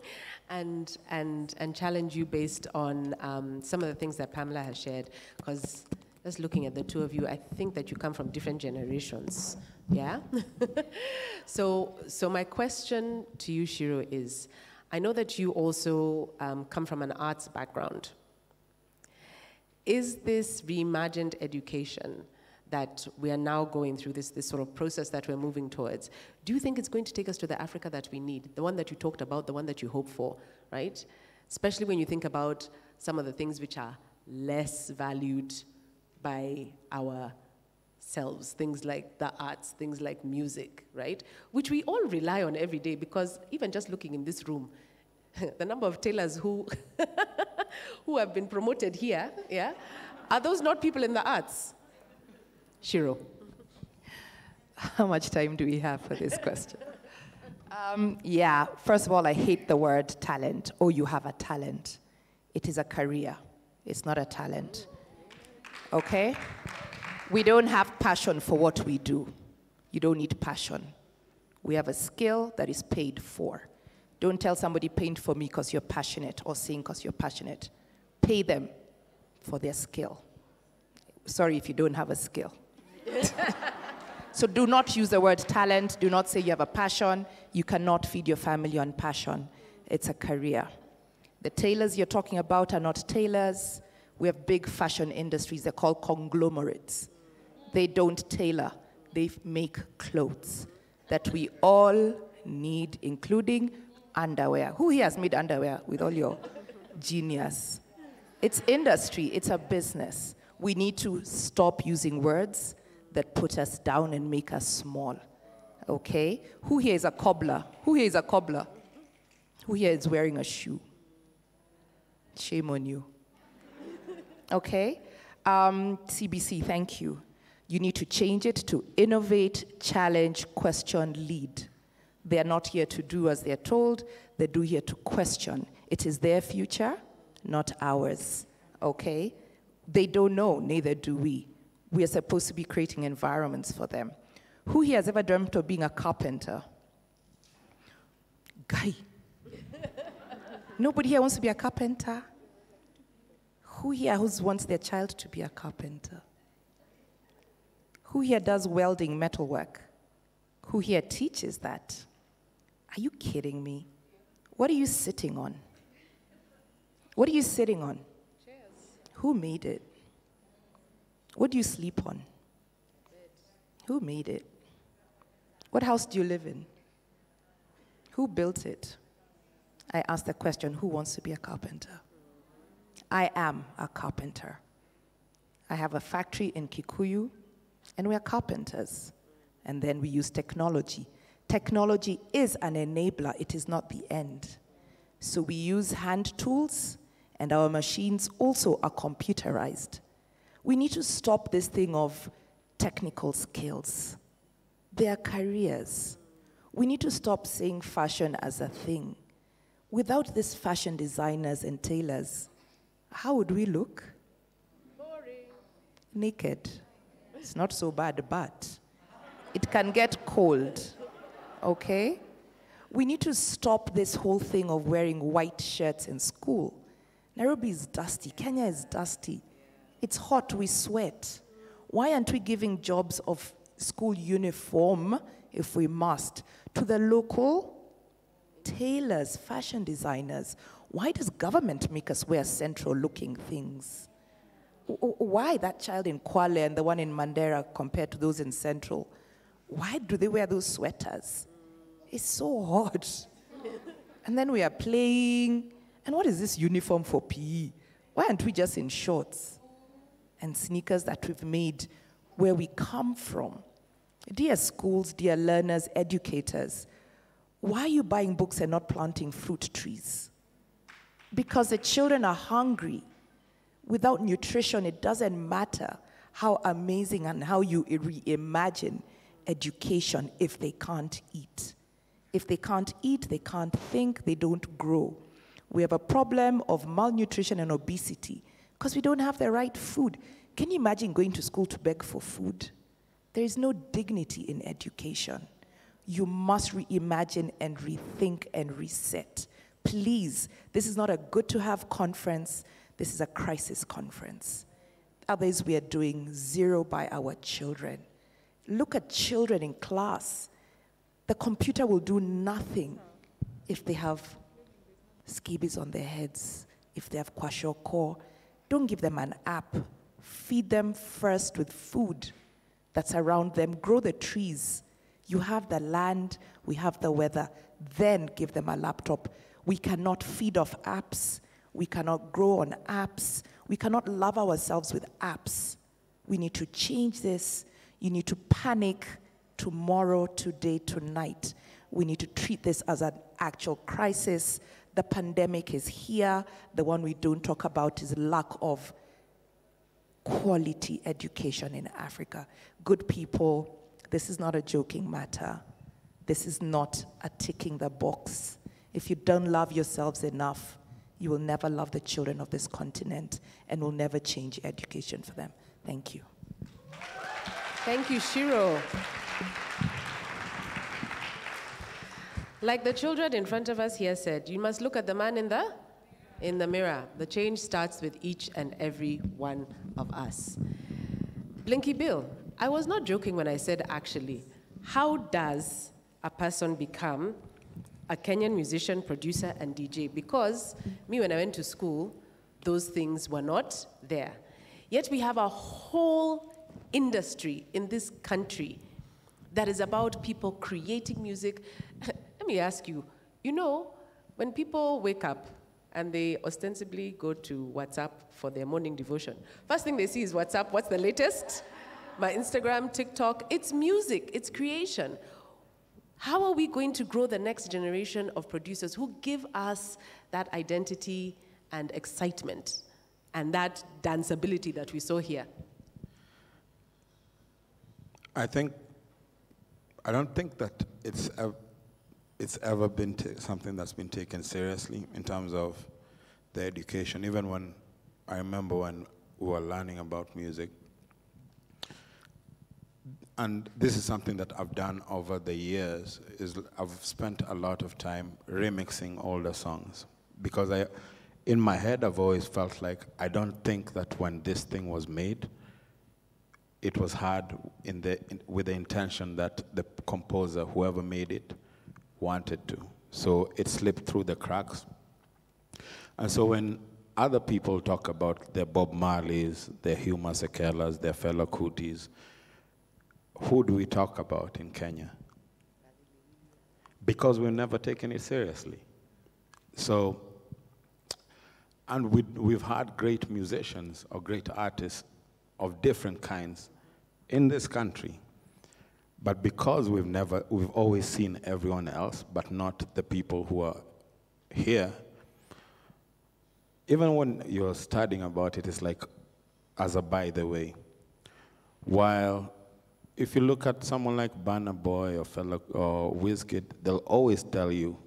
and, and, and challenge you based on um, some of the things that Pamela has shared. Because just looking at the two of you, I think that you come from different generations. Yeah? [LAUGHS] so, so, my question to you, Ciiru, is I know that you also um, come from an arts background. Is this reimagined education that we are now going through this, this sort of process that we're moving towards, do you think it's going to take us to the Africa that we need, the one that you talked about, the one that you hope for, right? Especially when you think about some of the things which are less valued by ourselves, things like the arts, things like music, right? Which we all rely on every day because even just looking in this room, [LAUGHS] the number of tailors who, [LAUGHS] who have been promoted here, yeah, are those not people in the arts? Ciiru. [LAUGHS] How much time do we have for this question? Um, yeah, first of all, I hate the word talent. Oh, you have a talent. It is a career, it's not a talent. Okay? We don't have passion for what we do. You don't need passion. We have a skill that is paid for. Don't tell somebody paint for me because you're passionate or sing because you're passionate. Pay them for their skill. Sorry if you don't have a skill. [LAUGHS] so do not use the word talent. Do not say you have a passion. You cannot feed your family on passion. It's a career. The tailors you're talking about are not tailors. We have big fashion industries. They're called conglomerates. They don't tailor, they make clothes that we all need, including underwear. Who here has made underwear with all your genius? It's industry, it's a business. We need to stop using words that put us down and make us small. Okay? Who here is a cobbler? Who here is a cobbler? Who here is wearing a shoe? Shame on you. Okay? Um, CBC, thank you. You need to change it to innovate, challenge, question, lead. They are not here to do as they're told, they do here to question. It is their future, not ours. Okay? They don't know, neither do we we are supposed to be creating environments for them. Who here has ever dreamt of being a carpenter? Guy. [LAUGHS] Nobody here wants to be a carpenter? Who here wants their child to be a carpenter? Who here does welding metalwork? Who here teaches that? Are you kidding me? What are you sitting on? What are you sitting on? Chairs. Who made it? What do you sleep on? Who made it? What house do you live in? Who built it? I ask the question who wants to be a carpenter? I am a carpenter. I have a factory in Kikuyu, and we are carpenters. And then we use technology. Technology is an enabler, it is not the end. So we use hand tools, and our machines also are computerized. We need to stop this thing of technical skills. They are careers. We need to stop seeing fashion as a thing. Without these fashion designers and tailors, how would we look? Boring. Naked. It's not so bad, but it can get cold. Okay? We need to stop this whole thing of wearing white shirts in school. Nairobi is dusty, Kenya is dusty. It's hot, we sweat. Why aren't we giving jobs of school uniform, if we must, to the local tailors, fashion designers? Why does government make us wear central looking things? Why that child in Kwale and the one in Mandera compared to those in Central? Why do they wear those sweaters? It's so hot. and then we are playing. And what is this uniform for PE? Why aren't we just in shorts? and sneakers that we've made where we come from. Dear schools, dear learners, educators, why are you buying books and not planting fruit trees? Because the children are hungry. Without nutrition, it doesn't matter how amazing and how you reimagine education if they can't eat. If they can't eat, they can't think, they don't grow. We have a problem of malnutrition and obesity because we don't have the right food. Can you imagine going to school to beg for food? There is no dignity in education. You must reimagine and rethink and reset. Please, this is not a good to have conference, this is a crisis conference. Others, we are doing zero by our children. Look at children in class. The computer will do nothing if they have scabies on their heads, if they have kwashiorkor. Don't give them an app. Feed them first with food that's around them. Grow the trees. You have the land, we have the weather. Then give them a laptop. We cannot feed off apps. We cannot grow on apps. We cannot love ourselves with apps. We need to change this. You need to panic tomorrow, today, tonight. We need to treat this as an actual crisis. The pandemic is here. The one we don't talk about is lack of quality education in Africa. Good people, this is not a joking matter. This is not a ticking the box. If you don't love yourselves enough, you will never love the children of this continent and will never change education for them. Thank you. Thank you, Ciiru. Like the children in front of us here said, you must look at the man in the in the mirror. The change starts with each and every one of us. Blinky Bill, I was not joking when I said actually, how does a person become a Kenyan musician, producer, and DJ? Because me, when I went to school, those things were not there. Yet we have a whole industry in this country that is about people creating music. [LAUGHS] Let me ask you, you know, when people wake up and they ostensibly go to WhatsApp for their morning devotion, first thing they see is WhatsApp, what's the latest? [LAUGHS] My Instagram, TikTok, it's music, it's creation. How are we going to grow the next generation of producers who give us that identity and excitement and that danceability that we saw here? I think, I don't think that it's, ev- it's ever been something that's been taken seriously in terms of the education. Even when I remember when we were learning about music, and this is something that I've done over the years, is I've spent a lot of time remixing older songs because I, in my head, I've always felt like I don't think that when this thing was made, it was hard in the, in, with the intention that the composer, whoever made it, wanted to. So it slipped through the cracks. And so when other people talk about their Bob Marleys, their Hugh Masekelas, their Fela Kutis, who do we talk about in Kenya? Because we've never taken it seriously. So, and we, we've had great musicians or great artists of different kinds in this country. But because we've never, we've always seen everyone else, but not the people who are here, even when you're studying about it, it's like as a by the way. While if you look at someone like Burna Boy or Fela or Wizkid, they'll always tell you,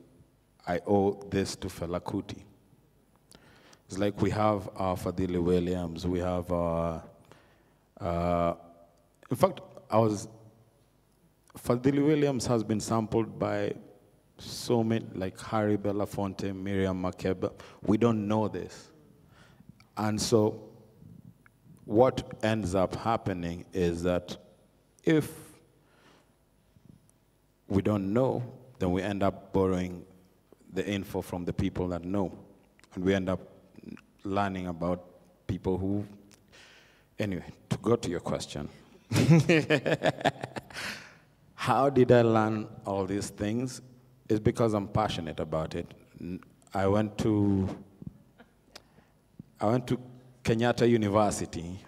I owe this to Fela Kuti. It's like we have our Fadhili Williams, we have our, uh, in fact, I was, Fadhili Williams has been sampled by so many, like Harry Belafonte, Miriam Makeba. We don't know this. And so what ends up happening is that if we don't know, then we end up borrowing the info from the people that know. And we end up learning about people who. Anyway, to go to your question. [LAUGHS] How did I learn all these things? It's because I'm passionate about it. I went to I went to Kenyatta University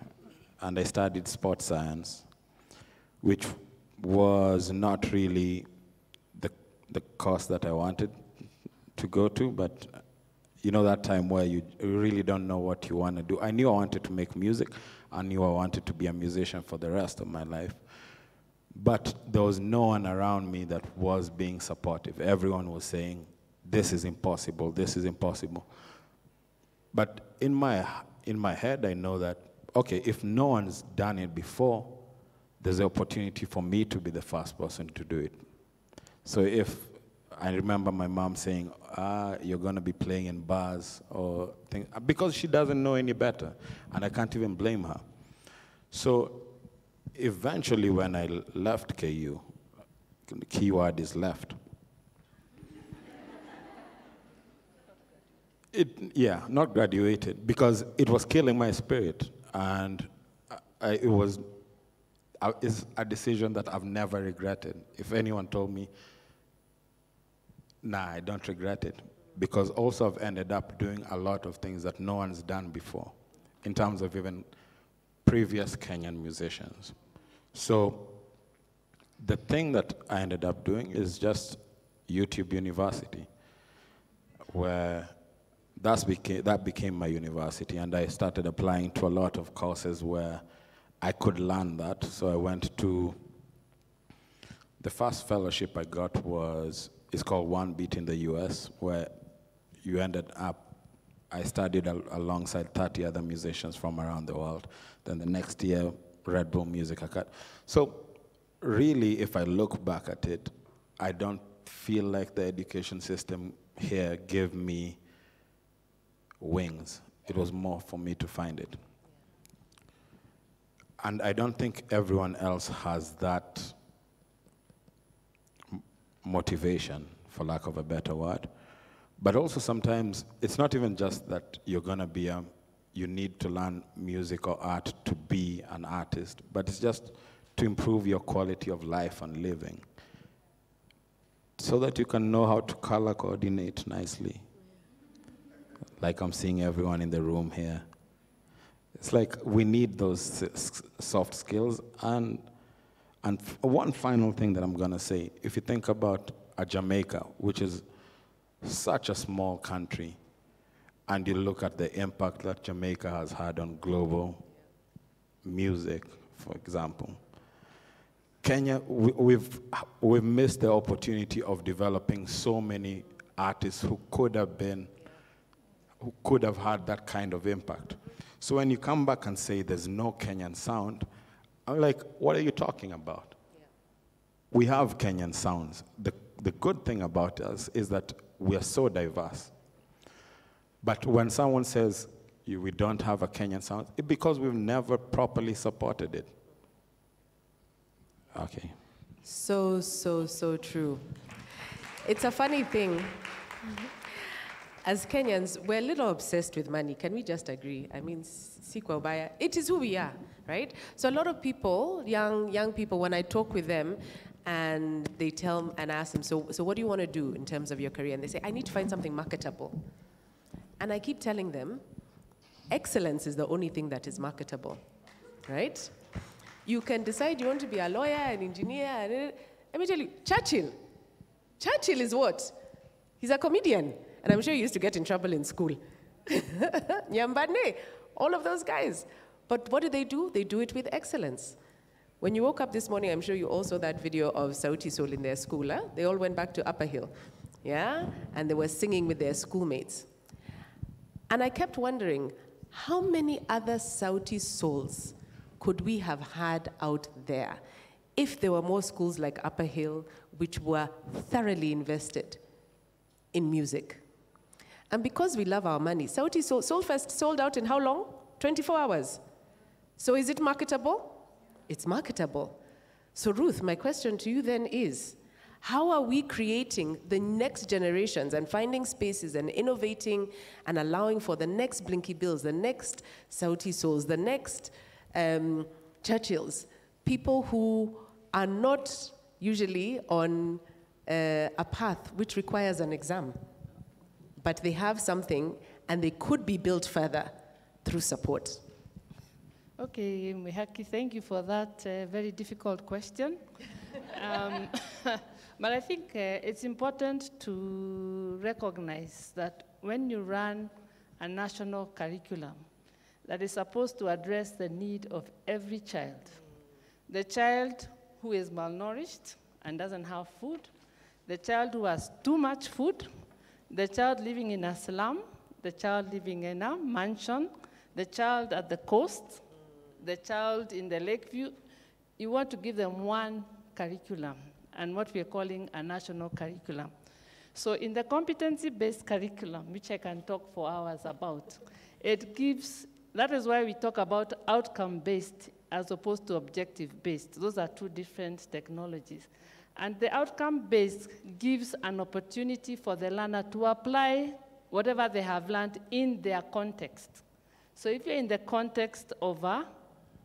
and I studied sports science which was not really the, the course that I wanted to go to, but you know that time where you really don't know what you want to do. I knew I wanted to make music. I knew I wanted to be a musician for the rest of my life. But there was no one around me that was being supportive. Everyone was saying, this is impossible, this is impossible. But in my, in my head, I know that, okay, if no one's done it before, there's an opportunity for me to be the first person to do it. So if I remember my mom saying, ah, you're going to be playing in bars or things, because she doesn't know any better, and I can't even blame her. So eventually, when I left KU, the keyword is left. It, yeah, not graduated, because it was killing my spirit, and I, it was uh, is a decision that I've never regretted. If anyone told me, nah, I don't regret it, because also I've ended up doing a lot of things that no one's done before, in terms of even previous Kenyan musicians. So the thing that I ended up doing is just YouTube University, where that's became, that became my university, and I started applying to a lot of courses where I could learn that. So I went to the first fellowship I got was it's called OneBeat in the U.S., where you ended up. I studied al- alongside 30 other musicians from around the world. Then the next year, Red Bull Music Academy. So, really, if I look back at it, I don't feel like the education system here gave me wings. It was more for me to find it. And I don't think everyone else has that motivation, for lack of a better word. But also sometimes it's not even just that you're gonna be a, you need to learn music or art to be an artist, but it's just to improve your quality of life and living so that you can know how to color coordinate nicely. Like I'm seeing everyone in the room here. It's like we need those soft skills. And, and one final thing that I'm going to say if you think about a Jamaica, which is such a small country, and you look at the impact that Jamaica has had on global music, for example. Kenya, we, we've, we've missed the opportunity of developing so many artists who could have been, who could have had that kind of impact. So when you come back and say there's no Kenyan sound, I'm like, what are you talking about? We have Kenyan sounds. The, the good thing about us is that we are so diverse. But when someone says we don't have a Kenyan sound, it's because we've never properly supported it. Okay. So, so, so true. It's a funny thing. As Kenyans, we're a little obsessed with money. Can we just agree? I mean, kwa ubaya. It is who we are, right? So a lot of people, young young people, when I talk with them, and they tell and ask them, so, so what do you want to do in terms of your career? And they say, I need to find something marketable. And I keep telling them, excellence is the only thing that is marketable, right? You can decide you want to be a lawyer, an engineer. and- Let me tell you, Churchill. Churchill is what? He's a comedian. And I'm sure you used to get in trouble in school. [LAUGHS] Nyambane, all of those guys. But what do they do? They do it with excellence. When you woke up this morning, I'm sure you all saw that video of Sauti Sol in their school. Huh? They all went back to Upper Hill. Yeah? And they were singing with their schoolmates. And I kept wondering, how many other Sauti Sols could we have had out there if there were more schools like Upper Hill, which were thoroughly invested in music? And because we love our money, Sauti Sol, Soulfest sold out in how long? 24 hours. So is it marketable? It's marketable. So, Ruth, my question to you then is how are we creating the next generations and finding spaces and innovating and allowing for the next Blinky Bills, the next Sauti Sols, the next um, Churchills, people who are not usually on uh, a path which requires an exam, but they have something and they could be built further through support? Okay, Mwihaki, thank you for that uh, very difficult question. [LAUGHS] um, [LAUGHS] but I think uh, it's important to recognize that when you run a national curriculum that is supposed to address the need of every child, the child who is malnourished and doesn't have food, the child who has too much food, the child living in a slum, the child living in a mansion, the child at the coast, the child in the lakeview. You want to give them one curriculum and what we are calling a national curriculum. So in the competency-based curriculum, which I can talk for hours about, it gives, that is why we talk about outcome-based as opposed to objective-based. Those are two different technologies. And the outcome-based gives an opportunity for the learner to apply whatever they have learned in their context. So if you're in the context of uh,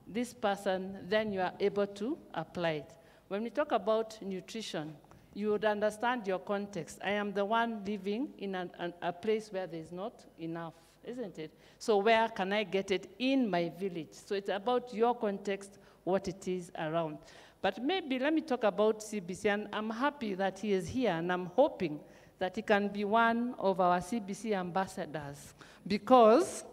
this person, then you are able to apply it. When we talk about nutrition, you would understand your context. I am the one living in an, an, a place where there's not enough, isn't it? So where can I get it in my village? So it's about your context, what it is around. But maybe let me talk about CBC, and I'm happy that he is here, and I'm hoping that he can be one of our CBC ambassadors because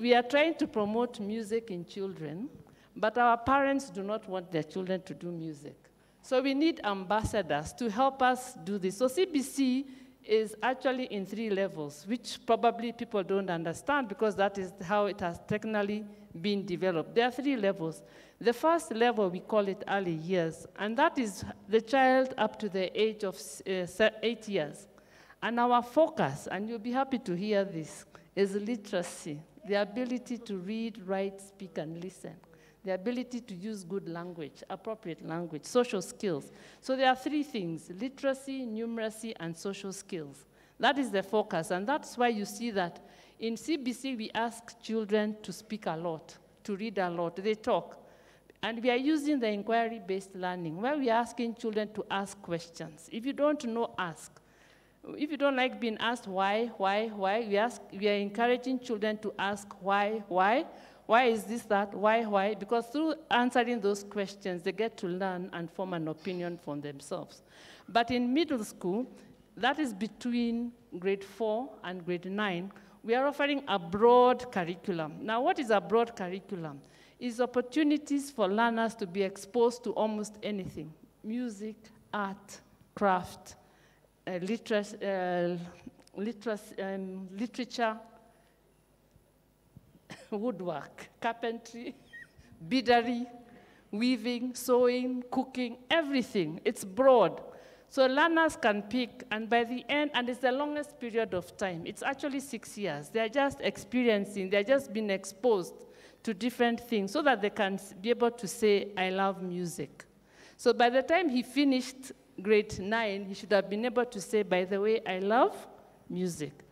we are trying to promote music in children, but our parents do not want their children to do music. So we need ambassadors to help us do this. So CBC is actually in three levels, which probably people don't understand because that is how it has technically been developed. There are three levels. The first level, we call it early years, and that is the child up to the age of uh, eight years. And our focus, and you'll be happy to hear this, is literacy, the ability to read, write, speak, and listen the ability to use good language, appropriate language, social skills. So there are three things, literacy, numeracy, and social skills. That is the focus, and that's why you see that in CBC we ask children to speak a lot, to read a lot, they talk. And we are using the inquiry-based learning, where we are asking children to ask questions. If you don't know, ask. If you don't like being asked why, why, why, we, ask, we are encouraging children to ask why, why, why is this that? Why, why? Because through answering those questions, they get to learn and form an opinion for themselves. But in middle school, that is between grade four and grade nine, we are offering a broad curriculum. Now, what is a broad curriculum? Is opportunities for learners to be exposed to almost anything music, art, craft, uh, uh, um, literature, [COUGHS] woodwork, carpentry, [LAUGHS] beadery, weaving, sewing, cooking, everything. It's broad. So learners can pick, and by the end, and it's the longest period of time. It's actually six years. They're just experiencing, they're just being exposed to different things so that they can be able to say, I love music. So by the time he finished grade nine, he should have been able to say, by the way, I love music.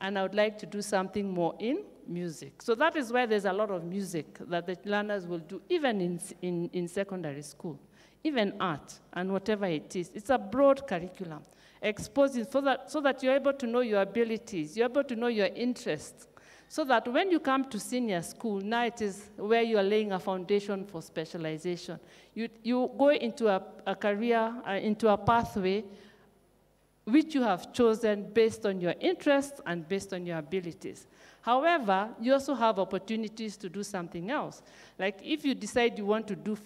And I would like to do something more in music. So that is why there's a lot of music that the learners will do, even in, in, in secondary school, even art and whatever it is. It's a broad curriculum, exposing so that, so that you're able to know your abilities, you're able to know your interests, so that when you come to senior school, now it is where you are laying a foundation for specialization. You, you go into a, a career, uh, into a pathway which you have chosen based on your interests and based on your abilities. However, you also have opportunities to do something else. Like if you decide you want to do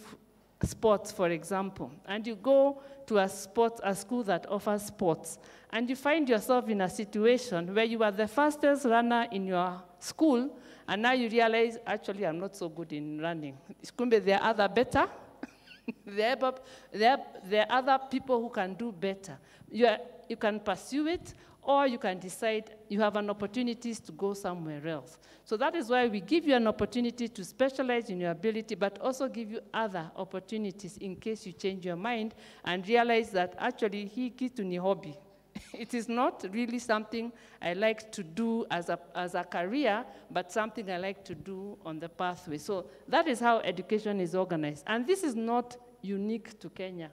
sports, for example, and you go to a, sport, a school that offers sports, and you find yourself in a situation where you are the fastest runner in your school, and now you realize, actually, I'm not so good in running. There are other better. [LAUGHS] there, are, there, there are other people who can do better. You, are, you can pursue it, or you can decide you have an opportunity to go somewhere else. So that is why we give you an opportunity to specialize in your ability, but also give you other opportunities in case you change your mind and realize that actually he kitu ni hobby. [LAUGHS] it is not really something I like to do as a, as a career, but something I like to do on the pathway. So that is how education is organized. And this is not unique to Kenya.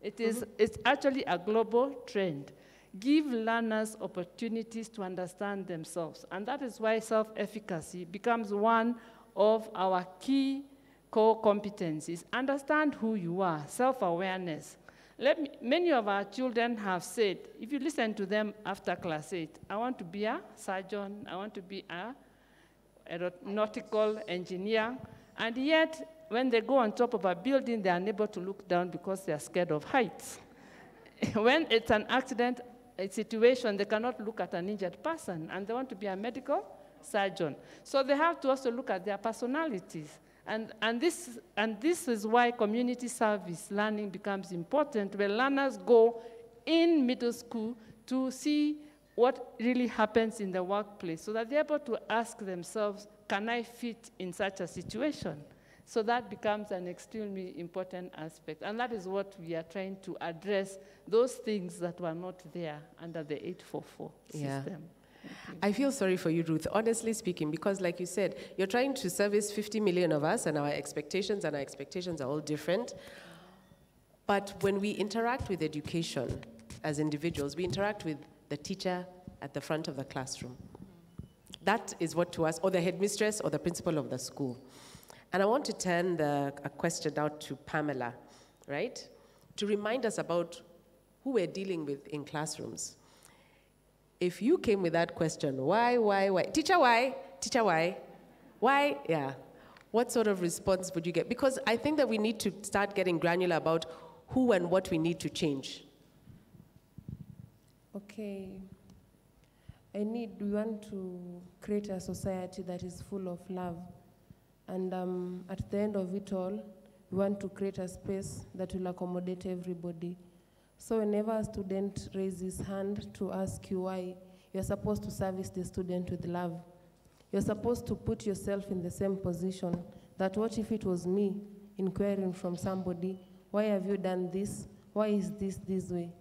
It is, mm -hmm. it's actually a global trend give learners opportunities to understand themselves. And that is why self-efficacy becomes one of our key core competencies. Understand who you are, self-awareness. Me, many of our children have said, if you listen to them after class 8, I want to be a surgeon, I want to be a aeronautical engineer, and yet when they go on top of a building, they are unable to look down because they are scared of heights. [LAUGHS] when it's an accident a situation, they cannot look at an injured person, and they want to be a medical surgeon. So they have to also look at their personalities. And, and, this, and this is why community service learning becomes important, where learners go in middle school to see what really happens in the workplace so that they're able to ask themselves, can I fit in such a situation? So that becomes an extremely important aspect. And that is what we are trying to address, those things that were not there under the 844 Yeah. system. I feel sorry for you, Ruth, honestly speaking, because, like you said, you're trying to service 50 million of us, and our expectations and our expectations are all different. But when we interact with education as individuals, we interact with the teacher at the front of the classroom. That is what to us, or the headmistress or the principal of the school. And I want to turn the, a question out to Pamela, right? To remind us about who we're dealing with in classrooms. If you came with that question, why, why, why? Teacher, why? Teacher, why? Why? Yeah. What sort of response would you get? Because I think that we need to start getting granular about who and what we need to change. Okay. I need, we want to create a society that is full of love. And um, at the end of it all, we want to create a space that will accommodate everybody. So whenever a student raises hand to ask you why, you're supposed to service the student with love. You're supposed to put yourself in the same position that what if it was me inquiring from somebody, why have you done this? Why is this this way?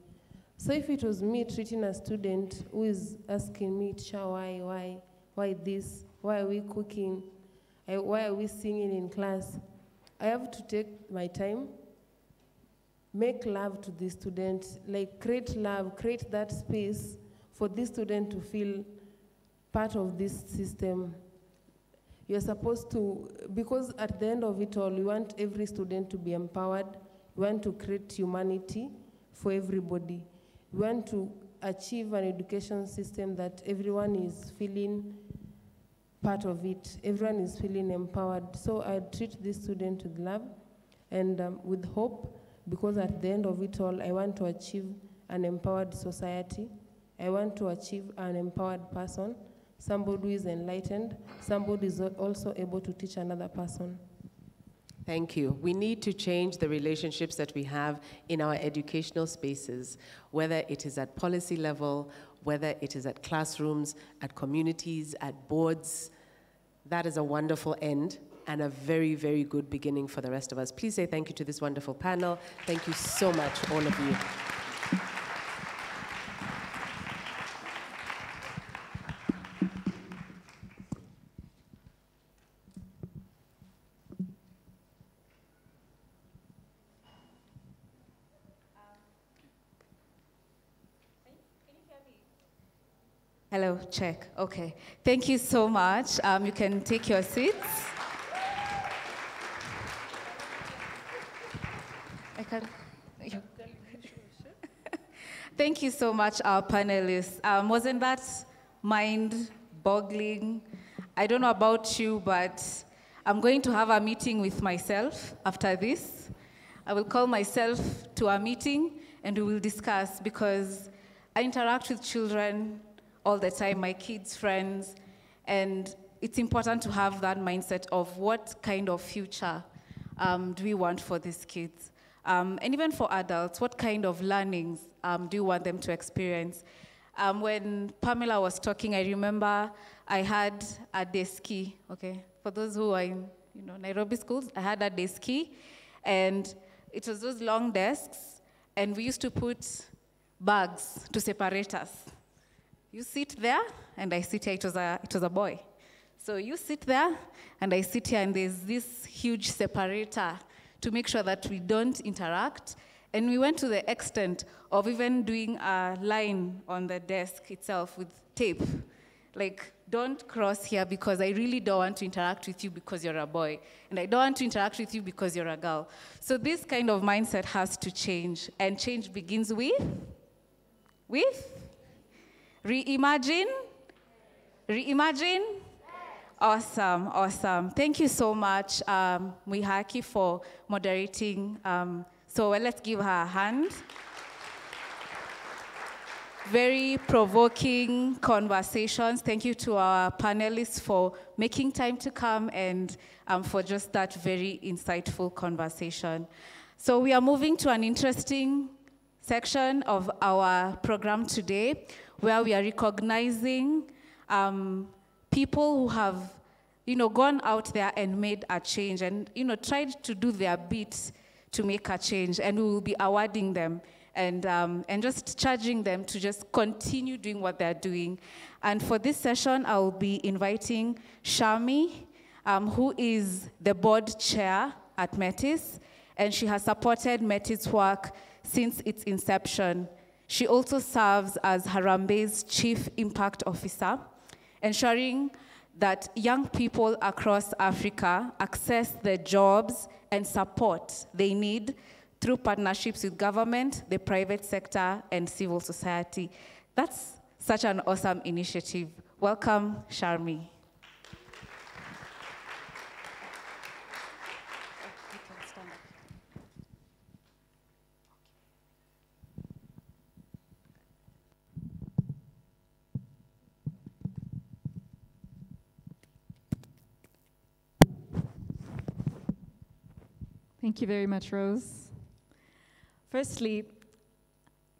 So if it was me treating a student who is asking me, why, why, why this? Why are we cooking? I, why are we singing in class? I have to take my time, make love to the student, like create love, create that space for this student to feel part of this system. You're supposed to, because at the end of it all, we want every student to be empowered. We want to create humanity for everybody. We want to achieve an education system that everyone is feeling part of it. Everyone is feeling empowered. So I treat this student with love and um, with hope because at the end of it all, I want to achieve an empowered society. I want to achieve an empowered person, somebody who is enlightened, somebody who is also able to teach another person. Thank you. We need to change the relationships that we have in our educational spaces, whether it is at policy level, whether it is at classrooms, at communities, at boards. That is a wonderful end and a very, very good beginning for the rest of us. Please say thank you to this wonderful panel. Thank you so much, all of you. Hello, check. Okay. Thank you so much. Um, you can take your seats. I can. [LAUGHS] Thank you so much, our panelists. Um, wasn't that mind-boggling? I don't know about you, but I'm going to have a meeting with myself after this. I will call myself to a meeting and we will discuss because I interact with children all the time, my kids' friends, and it's important to have that mindset of what kind of future um, do we want for these kids. Um, and even for adults, what kind of learnings um, do you want them to experience? Um, when Pamela was talking, I remember I had a deski, okay? For those who are in you know, Nairobi schools, I had a deski, and it was those long desks, and we used to put bags to separate us. You sit there, and I sit here. It was a, it was a boy. So you sit there, and I sit here, and there's this huge separator to make sure that we don't interact. And we went to the extent of even doing a line on the desk itself with tape Like, don't cross here because I really don't want to interact with you because you're a boy. And I don't want to interact with you because you're a girl. So this kind of mindset has to change. And change begins with? With? Reimagine? Reimagine? Awesome, awesome. Thank you so much, um, for moderating. Um, so let's give her a hand very provoking conversations. Thank you to our panelists for making time to come and um, for just that very insightful conversation. So we are moving to an interesting section of our program today where we are recognizing um, people who have you know, gone out there and made a change and, you know, tried to do their bit to make a change, and we will be awarding them and, um, and just charging them to just continue doing what they're doing. And for this session, I will be inviting Sharmi, um, who is the board chair at Metis, and she has supported Metis' work since its inception. She also serves as Harambee's chief impact officer, ensuring that young people across Africa access the jobs and support they need through partnerships with government, the private sector, and civil society. That's such an awesome initiative. Welcome, Sharmi. Thank you very much, Rose. Firstly,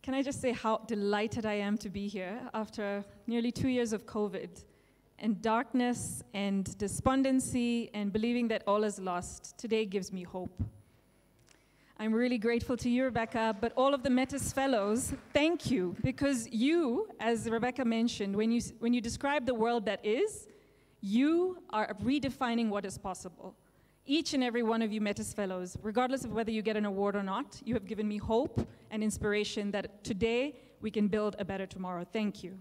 can I just say how delighted I am to be here after nearly two years of COVID and darkness and despondency and believing that all is lost. Today gives me hope. I'm really grateful to you, Rebecca, but all of the Metis Fellows, thank you, because you, as Rebecca mentioned, when you, when you describe the world that is, you are redefining what is possible. Each and every one of you Metis Fellows, regardless of whether you get an award or not, you have given me hope and inspiration that today we can build a better tomorrow. Thank you.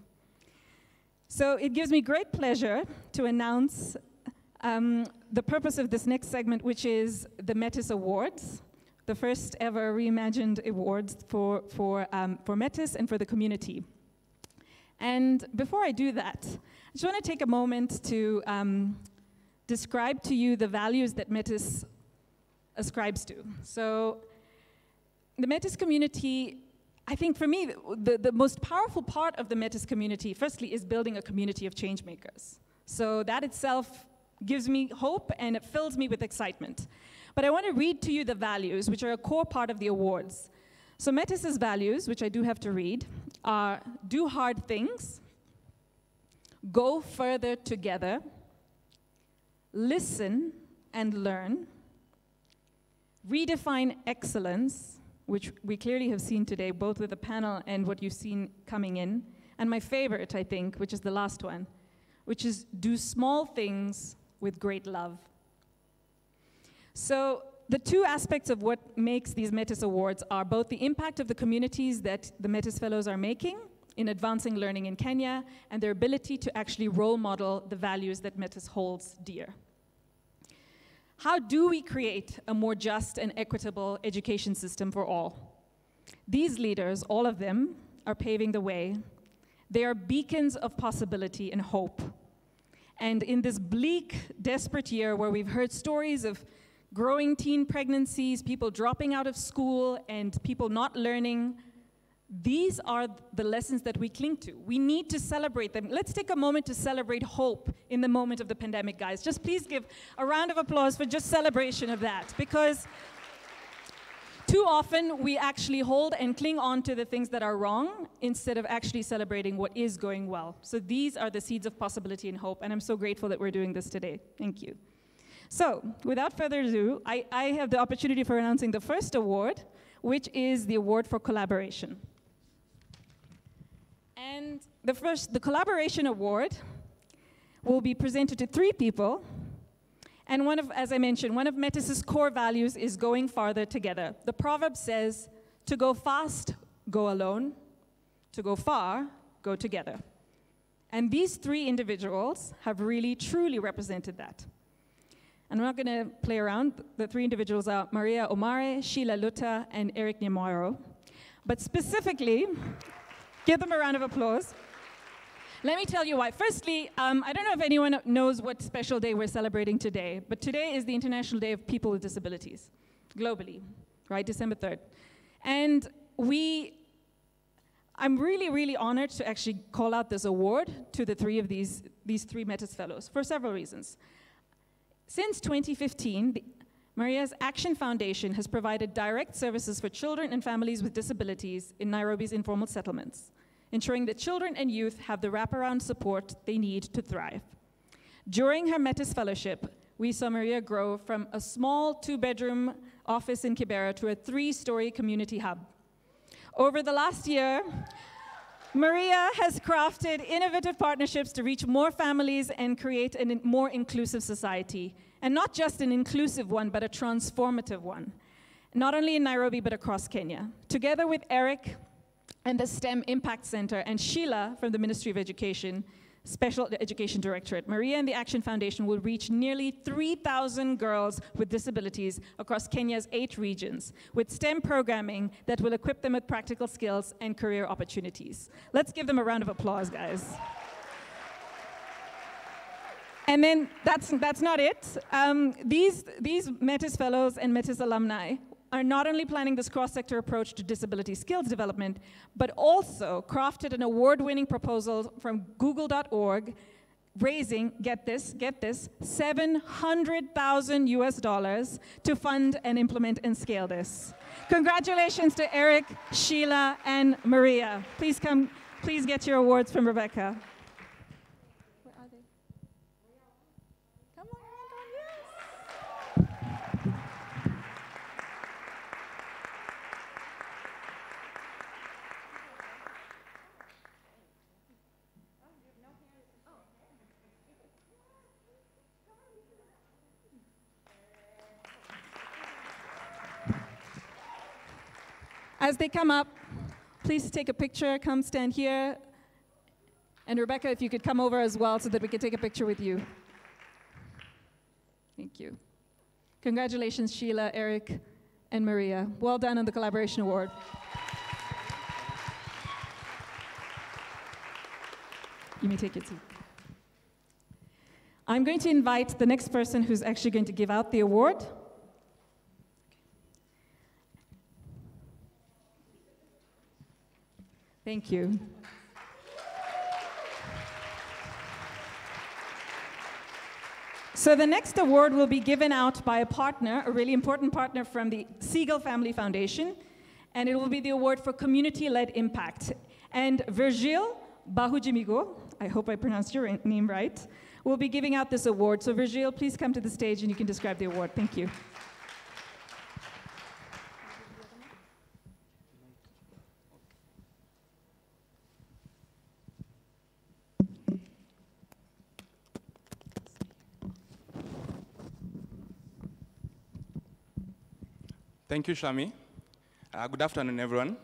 So it gives me great pleasure to announce um, the purpose of this next segment, which is the Metis Awards, the first ever reimagined awards for, for, um, for Metis and for the community. And before I do that, I just want to take a moment to um, describe to you the values that Metis ascribes to. So the Metis community, I think for me, the, the most powerful part of the Metis community, firstly, is building a community of change makers. So that itself gives me hope and it fills me with excitement. But I want to read to you the values, which are a core part of the awards. So Metis's values, which I do have to read, are do hard things, go further together, listen and learn, redefine excellence, which we clearly have seen today, both with the panel and what you've seen coming in, and my favorite, I think, which is the last one, which is do small things with great love. So the two aspects of what makes these Metis Awards are both the impact of the communities that the Metis Fellows are making in advancing learning in Kenya and their ability to actually role model the values that Metis holds dear. How do we create a more just and equitable education system for all? These leaders, all of them, are paving the way. They are beacons of possibility and hope. And in this bleak, desperate year where we've heard stories of growing teen pregnancies, people dropping out of school, and people not learning, these are the lessons that we cling to. We need to celebrate them. Let's take a moment to celebrate hope in the moment of the pandemic, guys. Just please give a round of applause for just celebration of that because too often we actually hold and cling on to the things that are wrong instead of actually celebrating what is going well. So these are the seeds of possibility and hope, and I'm so grateful that we're doing this today. Thank you. So, without further ado, I, I have the opportunity for announcing the first award, which is the Award for Collaboration. And the first, the Collaboration Award will be presented to three people. And one of, as I mentioned, one of Metis's core values is going farther together. The proverb says, to go fast, go alone. To go far, go together. And these three individuals have really, truly represented that. And I'm not going to play around. The three individuals are Maria Omare, Sheila Lutta, and Eric Nyamoro. But specifically, give them a round of applause. Let me tell you why. Firstly, um, I don't know if anyone knows what special day we're celebrating today, but today is the International Day of People with Disabilities, globally, right? December 3rd. And we, I'm really, really honored to actually call out this award to the three of these, these three Metis Fellows for several reasons. Since 2015, the Maria's Action Foundation has provided direct services for children and families with disabilities in Nairobi's informal settlements, ensuring that children and youth have the wraparound support they need to thrive. During her Metis Fellowship, we saw Maria grow from a small two bedroom office in Kibera to a three story community hub. Over the last year, Maria has crafted innovative partnerships to reach more families and create a more inclusive society. And not just an inclusive one, but a transformative one. Not only in Nairobi, but across Kenya. Together with Eric and the STEM Impact Center and Sheila from the Ministry of Education, Special Education Directorate, Maria and the Action Foundation will reach nearly 3,000 girls with disabilities across Kenya's eight regions with STEM programming that will equip them with practical skills and career opportunities. Let's give them a round of applause, guys. And then that's, that's not it. Um, these, these Metis Fellows and Metis alumni are not only planning this cross-sector approach to disability skills development, but also crafted an award-winning proposal from google.org raising, get this, get this, 700,000 US dollars to fund and implement and scale this. Congratulations to Eric, Sheila, and Maria. Please come, please get your awards from Rebecca. As they come up, please take a picture, come stand here. And Rebecca, if you could come over as well so that we can take a picture with you. Thank you. Congratulations, Sheila, Eric, and Maria. Well done on the Collaboration Award. You may take your seat. I'm going to invite the next person who's actually going to give out the award. Thank you. So the next award will be given out by a partner, a really important partner from the Segal Family Foundation, and it will be the award for community-led impact. And Virgil Bahujimigo, I hope I pronounced your name right, will be giving out this award. So Virgil, please come to the stage and you can describe the award. Thank you. Thank you, Sharmi. Uh, good afternoon, everyone.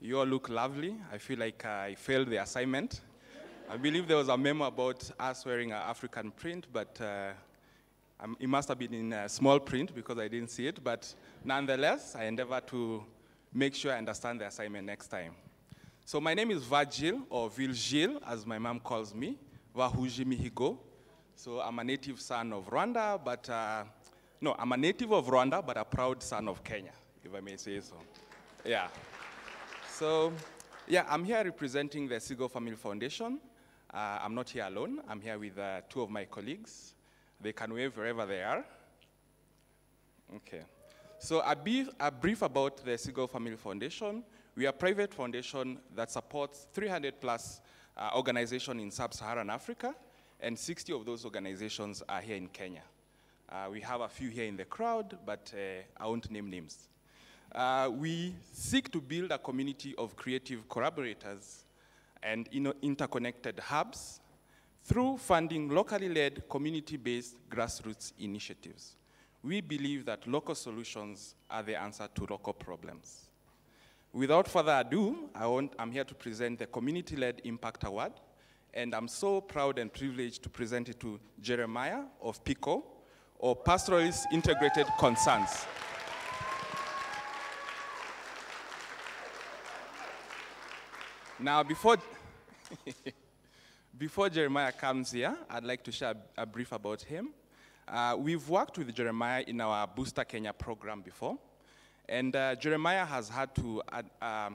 You all look lovely. I feel like I failed the assignment. I believe there was a memo about us wearing an African print, but uh, um, it must have been in a small print because I didn't see it. But nonetheless, I endeavor to make sure I understand the assignment next time. So my name is Virgil, or Vilgil, as my mom calls me, Vahuji. So I'm a native son of Rwanda, but uh, no, I'm a native of Rwanda, but a proud son of Kenya, if I may say so. Yeah. So, yeah, I'm here representing the Segal Family Foundation. Uh, I'm not here alone. I'm here with uh, two of my colleagues. They can wave wherever they are. Okay. So a brief, a brief about the Segal Family Foundation. We are a private foundation that supports 300 plus uh, organizations in sub-Saharan Africa, and 60 of those organizations are here in Kenya. Uh, we have a few here in the crowd, but uh, I won't name names. Uh, we seek to build a community of creative collaborators and interconnected hubs through funding locally led, community-based grassroots initiatives. We believe that local solutions are the answer to local problems. Without further ado, I want, I'm here to present the Community-Led Impact Award. And I'm so proud and privileged to present it to Jeremiah of PICO, or Pastoralist Integrated Concerns. Now, before, [LAUGHS] before Jeremiah comes here, I'd like to share a, brief about him. Uh, we've worked with Jeremiah in our Booster Kenya program before, and uh, Jeremiah has had to uh,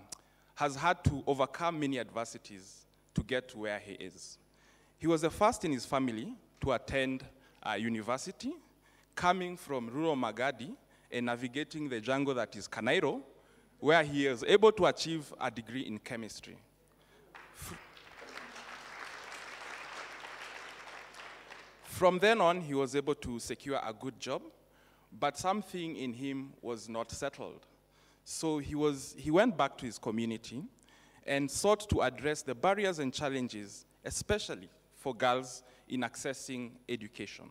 has had to overcome many adversities to get to where he is. He was the first in his family to attend university, coming from rural Magadi and navigating the jungle that is Kanairo, where he was able to achieve a degree in chemistry. From then on, he was able to secure a good job, but something in him was not settled. So he, was, he went back to his community and sought to address the barriers and challenges, especially for girls in accessing education.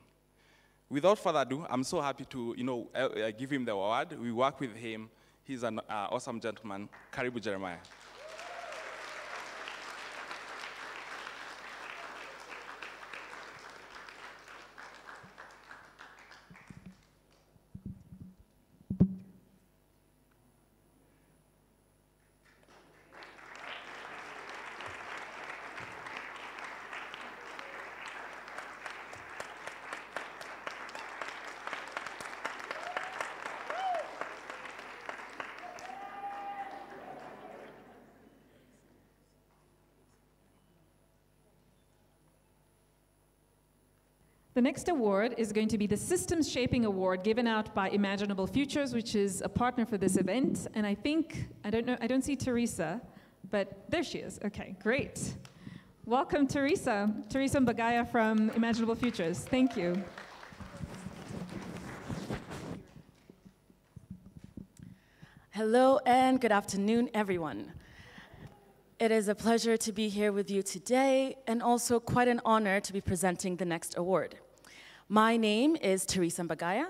Without further ado, I'm so happy to you know, uh, uh, give him the award. We work with him. He's an uh, awesome gentleman. Karibu Jeremiah. The next award is going to be the Systems Shaping Award given out by Imaginable Futures, which is a partner for this event. And I think, I don't know, I don't see Teresa, but there she is. Okay, great. Welcome, Teresa. Teresa Mbagaya from Imaginable Futures. Thank you. Hello and good afternoon, everyone. It is a pleasure to be here with you today and also quite an honor to be presenting the next award. My name is Teresa Mbagaya.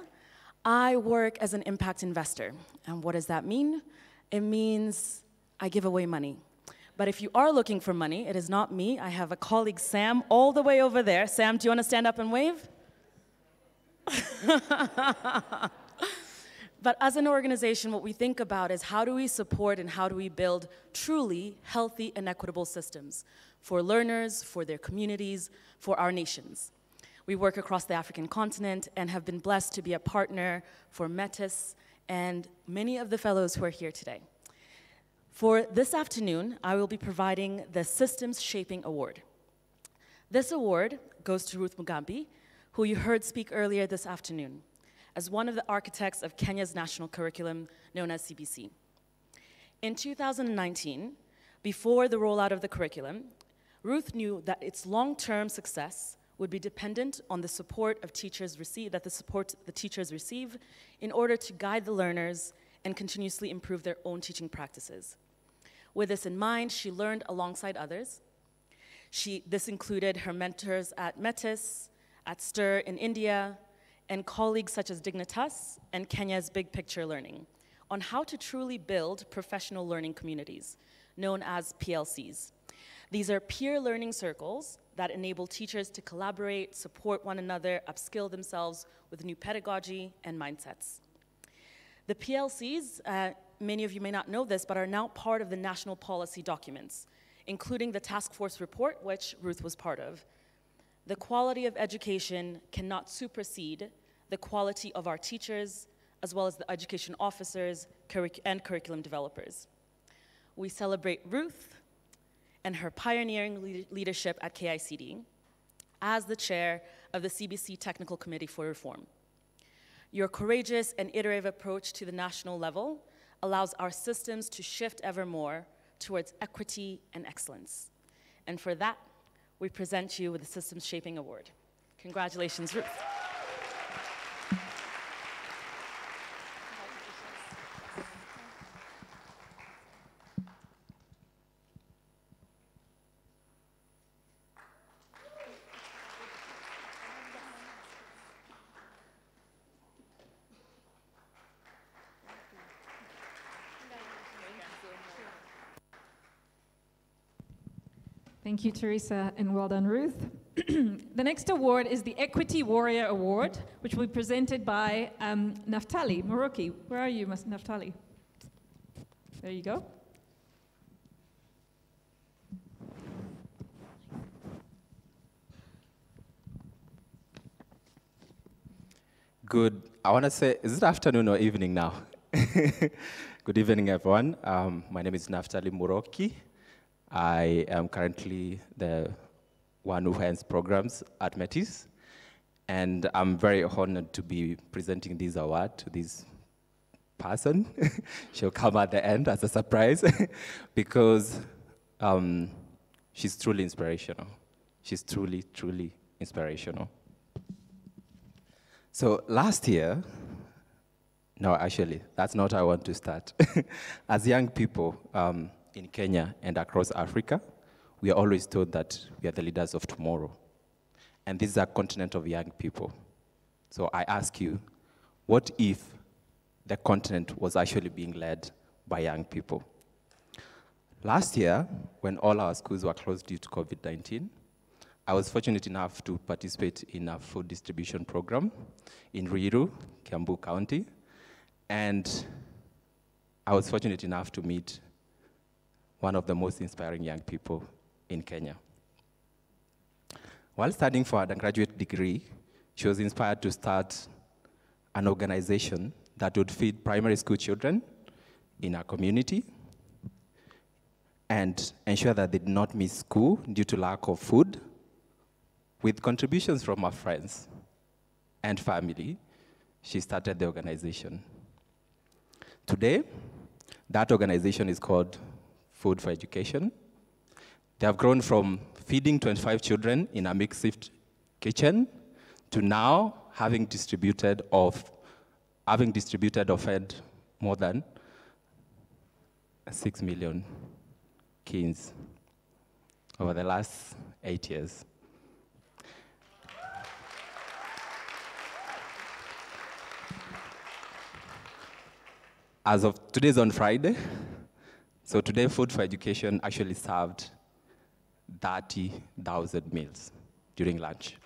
I work as an impact investor. And what does that mean? It means I give away money. But if you are looking for money, it is not me. I have a colleague, Sam, all the way over there. Sam, do you want to stand up and wave? [LAUGHS] But as an organization, what we think about is how do we support and how do we build truly healthy and equitable systems for learners, for their communities, for our nations. We work across the African continent and have been blessed to be a partner for Metis and many of the fellows who are here today. For this afternoon, I will be providing the Systems Shaping Award. This award goes to Ruth Mugambi, who you heard speak earlier this afternoon as one of the architects of Kenya's national curriculum known as CBC. In 2019, before the rollout of the curriculum, Ruth knew that its long-term success would be dependent on the support of teachers receive, that the support the teachers receive in order to guide the learners and continuously improve their own teaching practices. With this in mind, she learned alongside others. She, this included her mentors at Metis, at STIR in India, and colleagues such as Dignitas and Kenya's Big Picture Learning on how to truly build professional learning communities, known as PLCs. These are peer learning circles that enable teachers to collaborate, support one another, upskill themselves with new pedagogy and mindsets. The PLCs, uh, many of you may not know this, but are now part of the national policy documents, including the task force report, which Ruth was part of. The quality of education cannot supersede the quality of our teachers, as well as the education officers and curriculum developers. We celebrate Ruth and her pioneering le leadership at KICD as the chair of the CBC Technical Committee for Reform. Your courageous and iterative approach to the national level allows our systems to shift ever more towards equity and excellence. And for that, we present you with the Systems Shaping Award. Congratulations, Ruth. Thank you, Teresa, and well done, Ruth. [CLEARS THROAT] the next award is the Equity Warrior Award, which will be presented by um, Naftali Moroki. Where are you, Naftali? There you go. Good. I want to say, is it afternoon or evening now? [LAUGHS] Good evening, everyone. Um, my name is Naftali Muroki. I am currently the one who hands programs at Metis, and I'm very honored to be presenting this award to this person. [LAUGHS] She'll come at the end as a surprise, [LAUGHS] because um, she's truly inspirational. She's truly, truly inspirational. So last year, no, actually, that's not how I want to start. [LAUGHS] As young people um, in Kenya and across Africa, we are always told that we are the leaders of tomorrow. And this is a continent of young people. So I ask you, what if the continent was actually being led by young people? Last year, when all our schools were closed due to COVID 19, I was fortunate enough to participate in a food distribution program in Ruiru, Kiambu County. And I was fortunate enough to meet one of the most inspiring young people in Kenya. While studying for an undergraduate degree, she was inspired to start an organization that would feed primary school children in our community and ensure that they did not miss school due to lack of food with contributions from her friends and family, she started the organization. Today, that organization is called Food for Education. They have grown from feeding 25 children in a makeshift kitchen to now having distributed of having distributed or fed more than 6 million kids over the last eight years. as of today's on Friday. So today, Food for Education actually served 30,000 meals during lunch.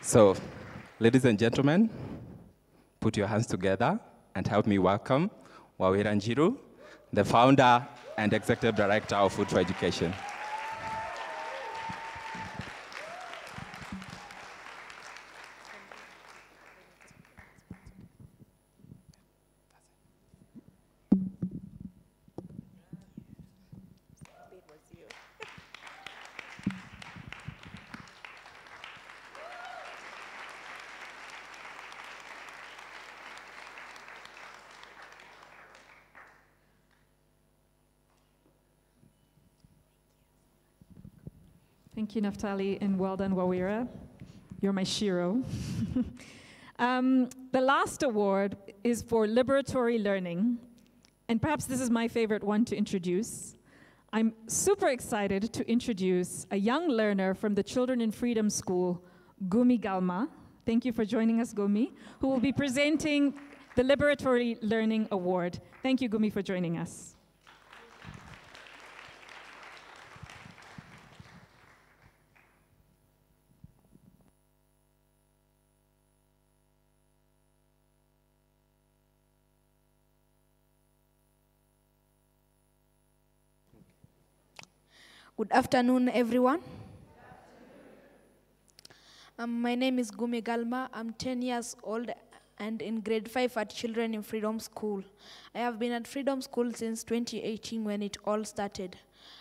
So, ladies and gentlemen, put your hands together and help me welcome Wawira Njiru, the founder and executive director of Food for Education. Thank you, Naftali, and well done, Wawira. You're my shiro. [LAUGHS] um, the last award is for liberatory learning, and perhaps this is my favorite one to introduce. I'm super excited to introduce a young learner from the Children in Freedom School, Gumi Galma. Thank you for joining us, Gumi, who will be presenting the Liberatory Learning Award. Thank you, Gumi, for joining us. Good afternoon, everyone. Um, my name is Gumi Galma. I'm 10 years old and in grade 5 at Children in Freedom School. I have been at Freedom School since 2018 when it all started.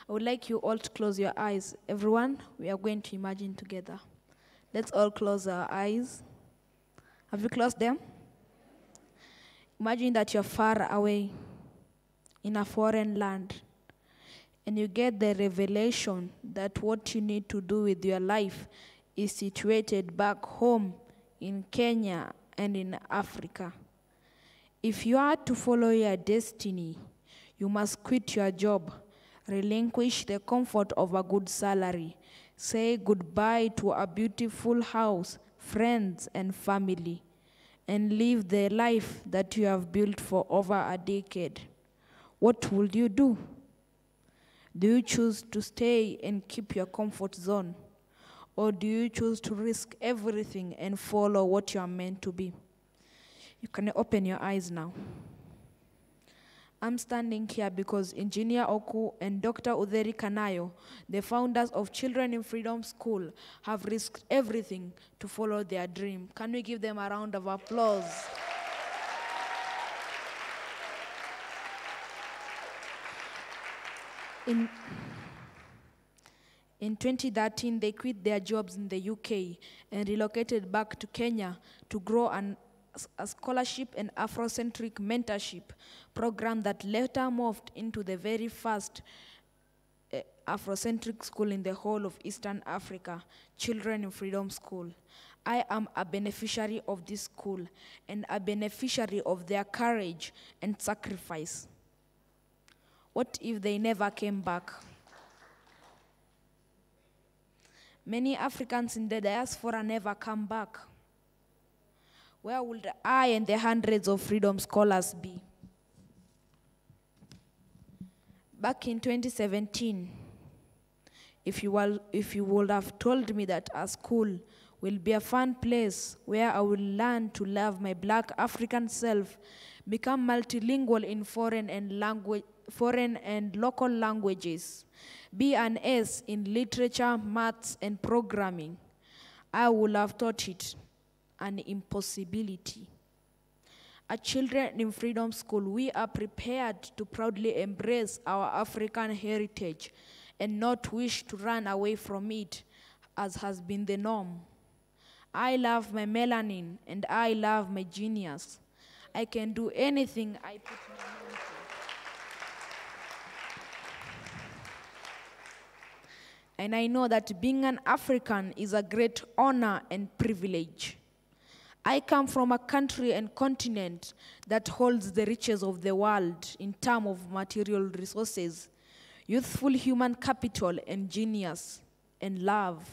I would like you all to close your eyes. Everyone, we are going to imagine together. Let's all close our eyes. Have you closed them? Imagine that you're far away in a foreign land and you get the revelation that what you need to do with your life is situated back home in Kenya and in Africa. If you are to follow your destiny, you must quit your job, relinquish the comfort of a good salary, say goodbye to a beautiful house, friends, and family, and live the life that you have built for over a decade. What will you do? Do you choose to stay and keep your comfort zone? Or do you choose to risk everything and follow what you are meant to be? You can open your eyes now. I'm standing here because Engineer Oku and Dr. Uderi Kanayo, the founders of Children in Freedom School, have risked everything to follow their dream. Can we give them a round of applause? In, in 2013, they quit their jobs in the UK and relocated back to Kenya to grow an, a scholarship and Afrocentric mentorship program that later morphed into the very first uh, Afrocentric school in the whole of Eastern Africa, Children in Freedom School. I am a beneficiary of this school and a beneficiary of their courage and sacrifice. What if they never came back? Many Africans in the diaspora never come back. Where would I and the hundreds of freedom scholars be? Back in 2017, if you, will, if you would have told me that a school will be a fun place where I will learn to love my black African self, become multilingual in foreign and language, foreign and local languages, be and S in literature, maths, and programming, I would have thought it an impossibility. At Children in Freedom School, we are prepared to proudly embrace our African heritage and not wish to run away from it, as has been the norm. I love my melanin and I love my genius. I can do anything I put my mind And I know that being an African is a great honor and privilege. I come from a country and continent that holds the riches of the world in terms of material resources, youthful human capital, and genius and love.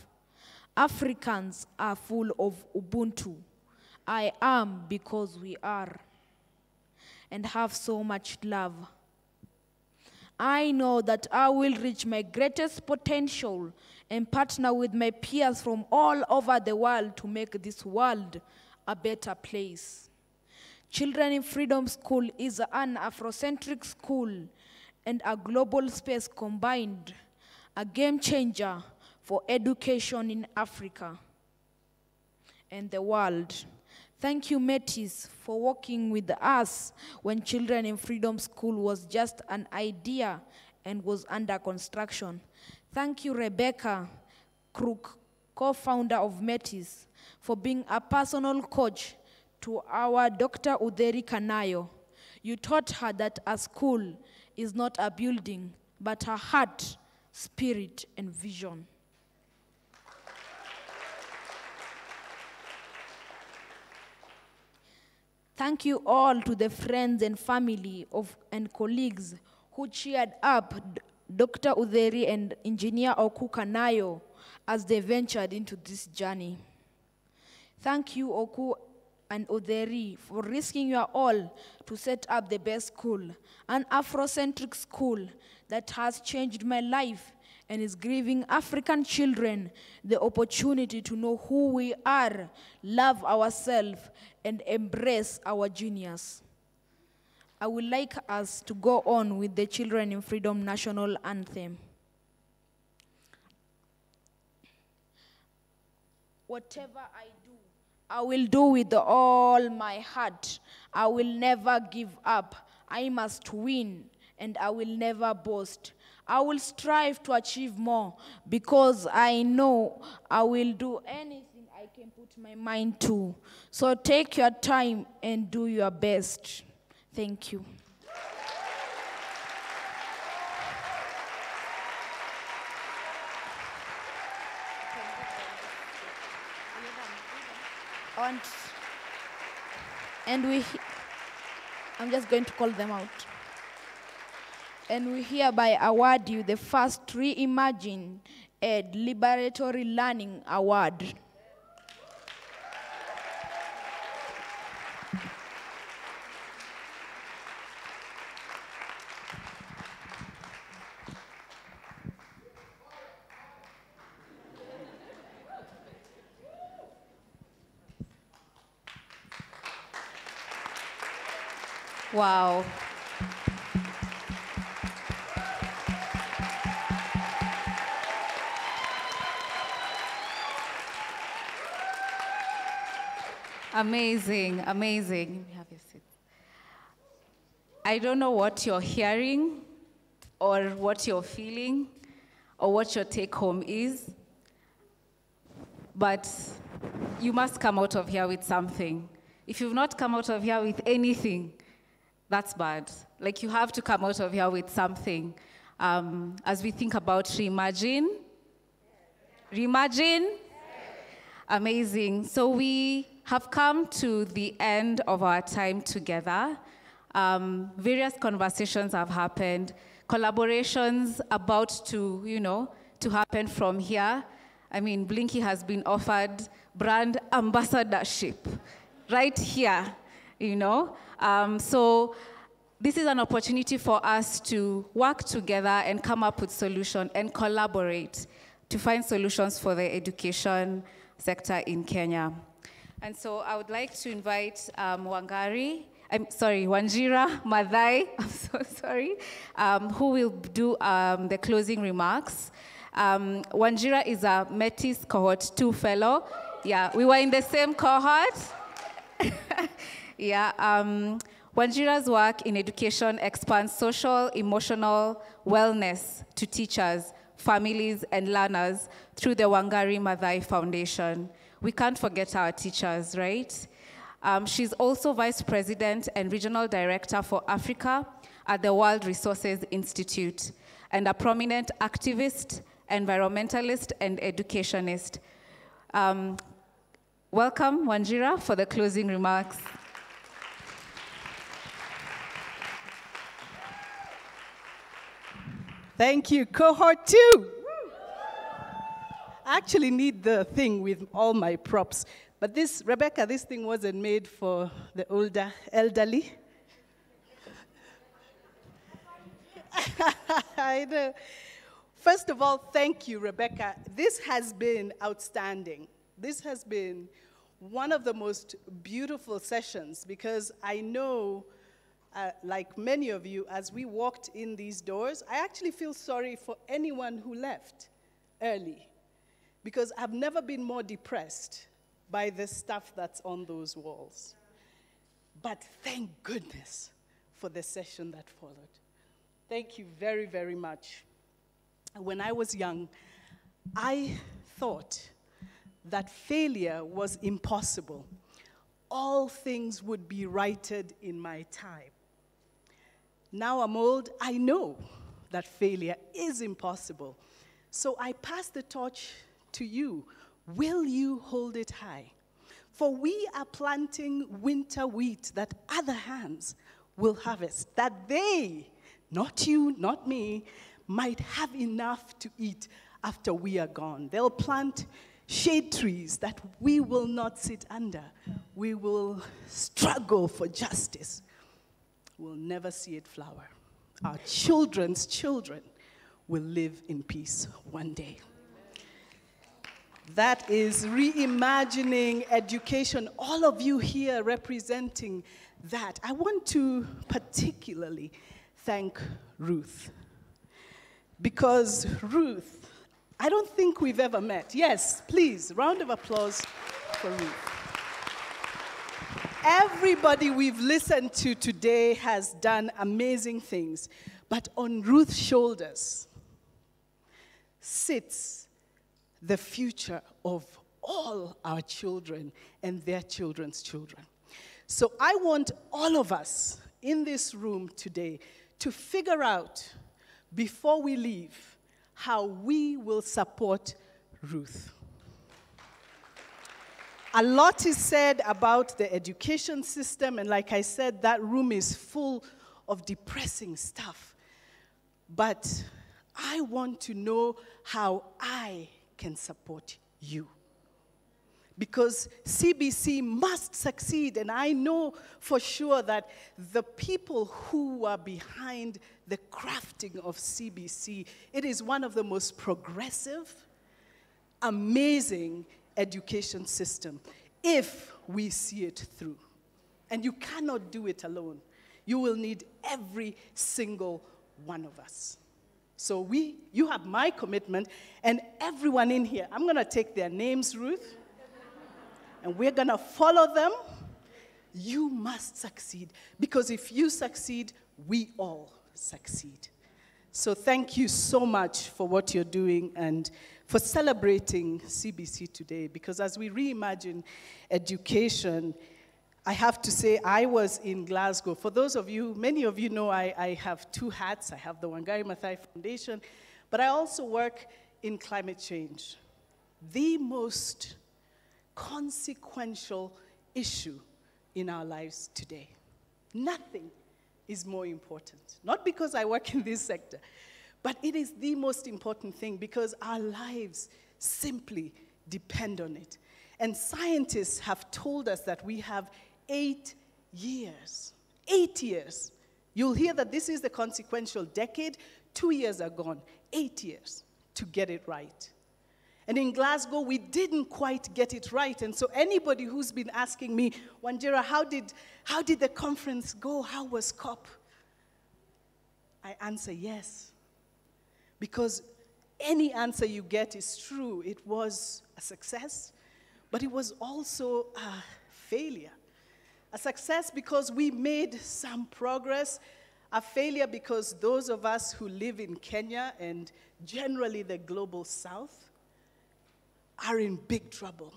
Africans are full of Ubuntu. I am because we are, and have so much love. I know that I will reach my greatest potential and partner with my peers from all over the world to make this world a better place. Children in Freedom School is an Afrocentric school and a global space combined, a game changer for education in Africa and the world. Thank you, Metis, for working with us when Children in Freedom School was just an idea and was under construction. Thank you, Rebecca Crook, co-founder of Metis, for being a personal coach to our Dr. Uderi Kanayo. You taught her that a school is not a building, but a heart, spirit, and vision. Thank you all to the friends and family of, and colleagues who cheered up Dr. Uderi and Engineer Oku Kanayo as they ventured into this journey. Thank you, Oku and Uderi, for risking your all to set up the best school, an Afrocentric school that has changed my life and is giving African children the opportunity to know who we are, love ourselves, and embrace our genius. I would like us to go on with the Children in Freedom National Anthem. Whatever I do, I will do with all my heart. I will never give up. I must win, and I will never boast. I will strive to achieve more because I know I will do anything can put my mind to. So take your time and do your best. Thank you. And, and we, I'm just going to call them out. And we hereby award you the first Reimagine Ed Liberatory Learning Award. Wow. Amazing, amazing. Have your seat. I don't know what you're hearing or what you're feeling or what your take home is, but you must come out of here with something. If you've not come out of here with anything, that's bad. Like you have to come out of here with something. Um, as we think about reimagine, reimagine, amazing. So we have come to the end of our time together. Um, various conversations have happened, collaborations about to, you know, to happen from here. I mean, Blinky has been offered brand ambassadorship right here, you know. Um, so this is an opportunity for us to work together and come up with solutions and collaborate to find solutions for the education sector in Kenya. And so I would like to invite um, Wangari, I'm sorry, Wanjira Mathai, [LAUGHS] I'm so sorry, um, who will do um, the closing remarks. Um, Wanjira is a Metis Cohort 2 fellow. Yeah, we were in the same cohort. [LAUGHS] yeah, um, Wanjira's work in education expands social, emotional wellness to teachers, families, and learners through the Wangari Maathai Foundation. We can't forget our teachers, right? Um, she's also Vice President and Regional Director for Africa at the World Resources Institute and a prominent activist, environmentalist, and educationist. Um, welcome, Wanjira, for the closing remarks. Thank you, cohort two. I actually need the thing with all my props. But this, Rebecca, this thing wasn't made for the older, elderly. [LAUGHS] I know. First of all, thank you, Rebecca. This has been outstanding. This has been one of the most beautiful sessions because I know, uh, like many of you, as we walked in these doors, I actually feel sorry for anyone who left early because I've never been more depressed by the stuff that's on those walls. But thank goodness for the session that followed. Thank you very, very much. When I was young, I thought that failure was impossible. All things would be righted in my time. Now I'm old, I know that failure is impossible. So I pass the torch to you. Will you hold it high? For we are planting winter wheat that other hands will harvest, that they, not you, not me, might have enough to eat after we are gone. They'll plant shade trees that we will not sit under. We will struggle for justice. We'll never see it flower. Our children's children will live in peace one day. That is reimagining education. All of you here representing that. I want to particularly thank Ruth. Because Ruth, I don't think we've ever met. Yes, please, round of applause for Ruth. Everybody we've listened to today has done amazing things, but on Ruth's shoulders sits the future of all our children and their children's children. So I want all of us in this room today to figure out before we leave how we will support Ruth. A lot is said about the education system, and like I said, that room is full of depressing stuff. But I want to know how I can support you. Because CBC must succeed, and I know for sure that the people who are behind the crafting of CBC, it is one of the most progressive, amazing education system if we see it through. And you cannot do it alone. You will need every single one of us. So we, you have my commitment, and everyone in here. I'm going to take their names, Ruth, and we're going to follow them. You must succeed because if you succeed, we all succeed. So thank you so much for what you're doing and for celebrating CBC today because as we reimagine education, I have to say, I was in Glasgow. For those of you, many of you know I, I have two hats. I have the Wangari Maathai Foundation, but I also work in climate change. The most consequential issue in our lives today. Nothing is more important. Not because I work in this sector, but it is the most important thing because our lives simply depend on it. And scientists have told us that we have eight years. Eight years. You'll hear that this is the consequential decade. Two years are gone. Eight years to get it right. And in Glasgow, we didn't quite get it right. And so, anybody who's been asking me, Wanjira, how did, how did the conference go? How was COP? I answer yes. Because any answer you get is true. It was a success, but it was also a failure. A success because we made some progress, a failure because those of us who live in Kenya and generally the global south are in big trouble.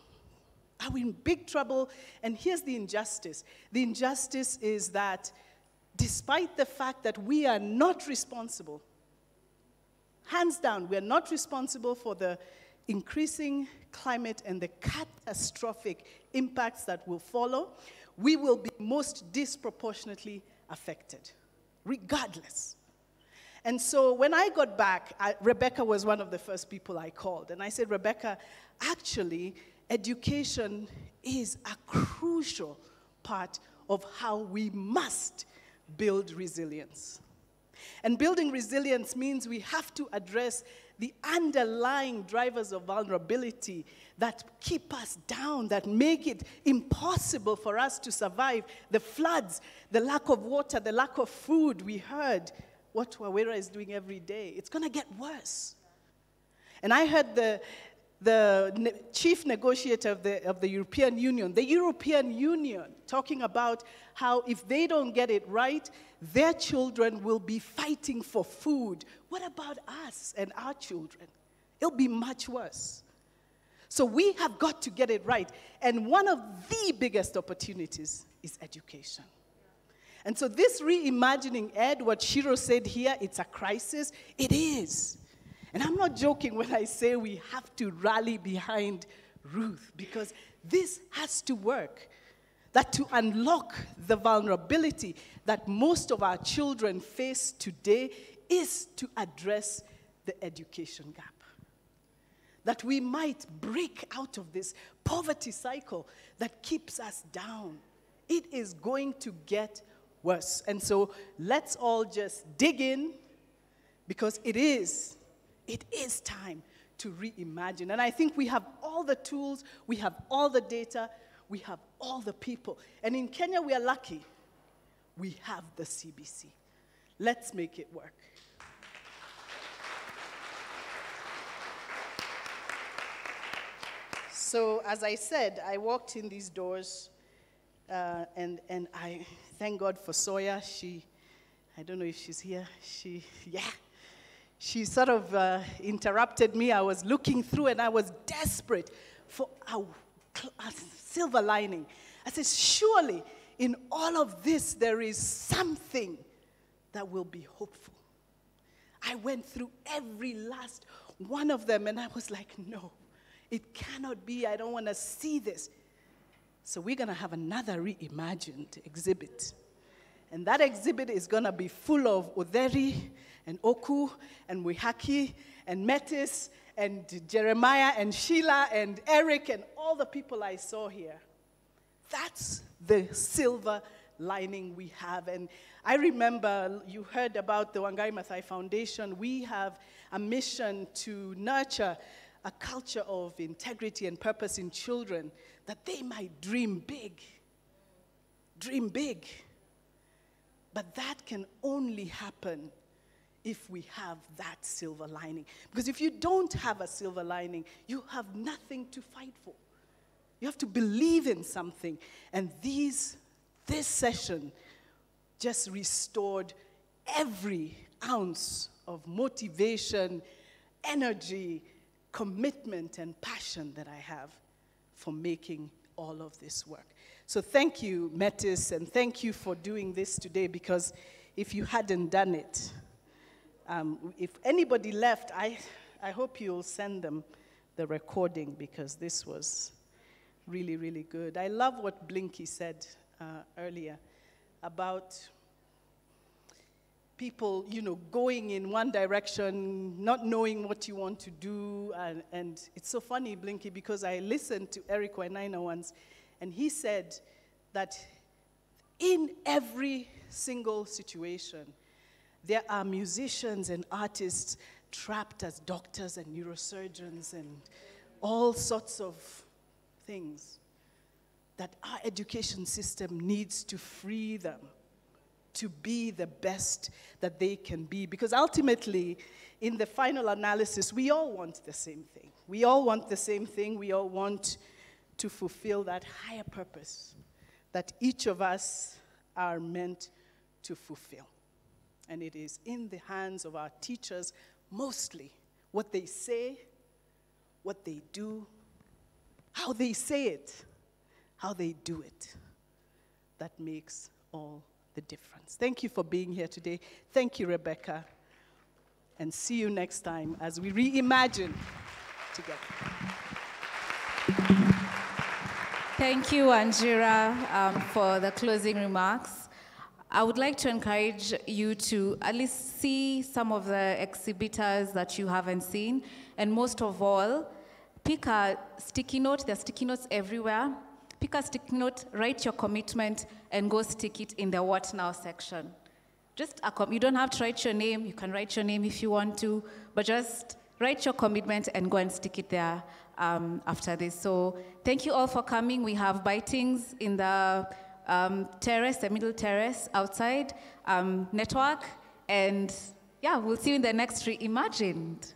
Are we in big trouble? And here's the injustice the injustice is that despite the fact that we are not responsible, hands down, we are not responsible for the increasing climate and the catastrophic impacts that will follow we will be most disproportionately affected, regardless. And so when I got back, I, Rebecca was one of the first people I called. And I said, Rebecca, actually, education is a crucial part of how we must build resilience. And building resilience means we have to address the underlying drivers of vulnerability that keep us down, that make it impossible for us to survive. The floods, the lack of water, the lack of food, we heard what Wawera is doing every day. It's going to get worse. And I heard the, the ne- chief negotiator of the, of the European Union, the European Union, talking about how if they don't get it right, their children will be fighting for food. What about us and our children? It'll be much worse. So we have got to get it right. And one of the biggest opportunities is education. And so, this reimagining ed, what Ciiru said here, it's a crisis. It is. And I'm not joking when I say we have to rally behind Ruth because this has to work. That to unlock the vulnerability that most of our children face today is to address the education gap that we might break out of this poverty cycle that keeps us down. It is going to get worse. And so let's all just dig in because it is, it is time to reimagine. And I think we have all the tools, we have all the data, we have all the people. And in Kenya, we are lucky. We have the CBC. Let's make it work. So, as I said, I walked in these doors, uh, and, and I thank God for Sawyer. She, I don't know if she's here. She, [LAUGHS] yeah, she sort of uh, interrupted me. I was looking through, and I was desperate for a, a silver lining. I said, surely in all of this, there is something that will be hopeful. I went through every last one of them, and I was like, no. It cannot be. I don't want to see this. So we're going to have another ReimaginED exhibit. And that exhibit is going to be full of Oderi and Oku and Mwihaki and Metis and Jeremiah and Sheila and Eric and all the people I saw here. That's the silver lining we have. And I remember you heard about the Wangari Maathai Foundation. We have a mission to nurture a culture of integrity and purpose in children that they might dream big. Dream big. But that can only happen if we have that silver lining. Because if you don't have a silver lining, you have nothing to fight for. You have to believe in something. And these, this session just restored every ounce of motivation, energy, commitment, and passion that I have for making all of this work. So thank you, Metis, and thank you for doing this today because if you hadn't done it, um, if anybody left, I, I hope you'll send them the recording because this was really, really good. I love what Blinky said uh, earlier about people, you know, going in one direction, not knowing what you want to do. And, and it's so funny, Blinky, because I listened to Eric Wainaina once, and he said that in every single situation, there are musicians and artists trapped as doctors and neurosurgeons and all sorts of things that our education system needs to free them to be the best that they can be. Because ultimately, in the final analysis, we all want the same thing. We all want the same thing. We all want to fulfill that higher purpose that each of us are meant to fulfill. And it is in the hands of our teachers mostly what they say, what they do, how they say it, how they do it, that makes all the difference. Thank you for being here today. Thank you, Rebecca. And see you next time as we reimagine together. Thank you, Wanjira, um, for the closing remarks. I would like to encourage you to at least see some of the exhibitors that you haven't seen, and most of all, pick a sticky note. There are sticky notes everywhere pick a sticky note, write your commitment, and go stick it in the what now section. Just you don't have to write your name. You can write your name if you want to, but just write your commitment and go and stick it there um, after this. So thank you all for coming. We have bitings in the um, terrace, the middle terrace outside, um, network, and yeah, we'll see you in the next ReimaginED.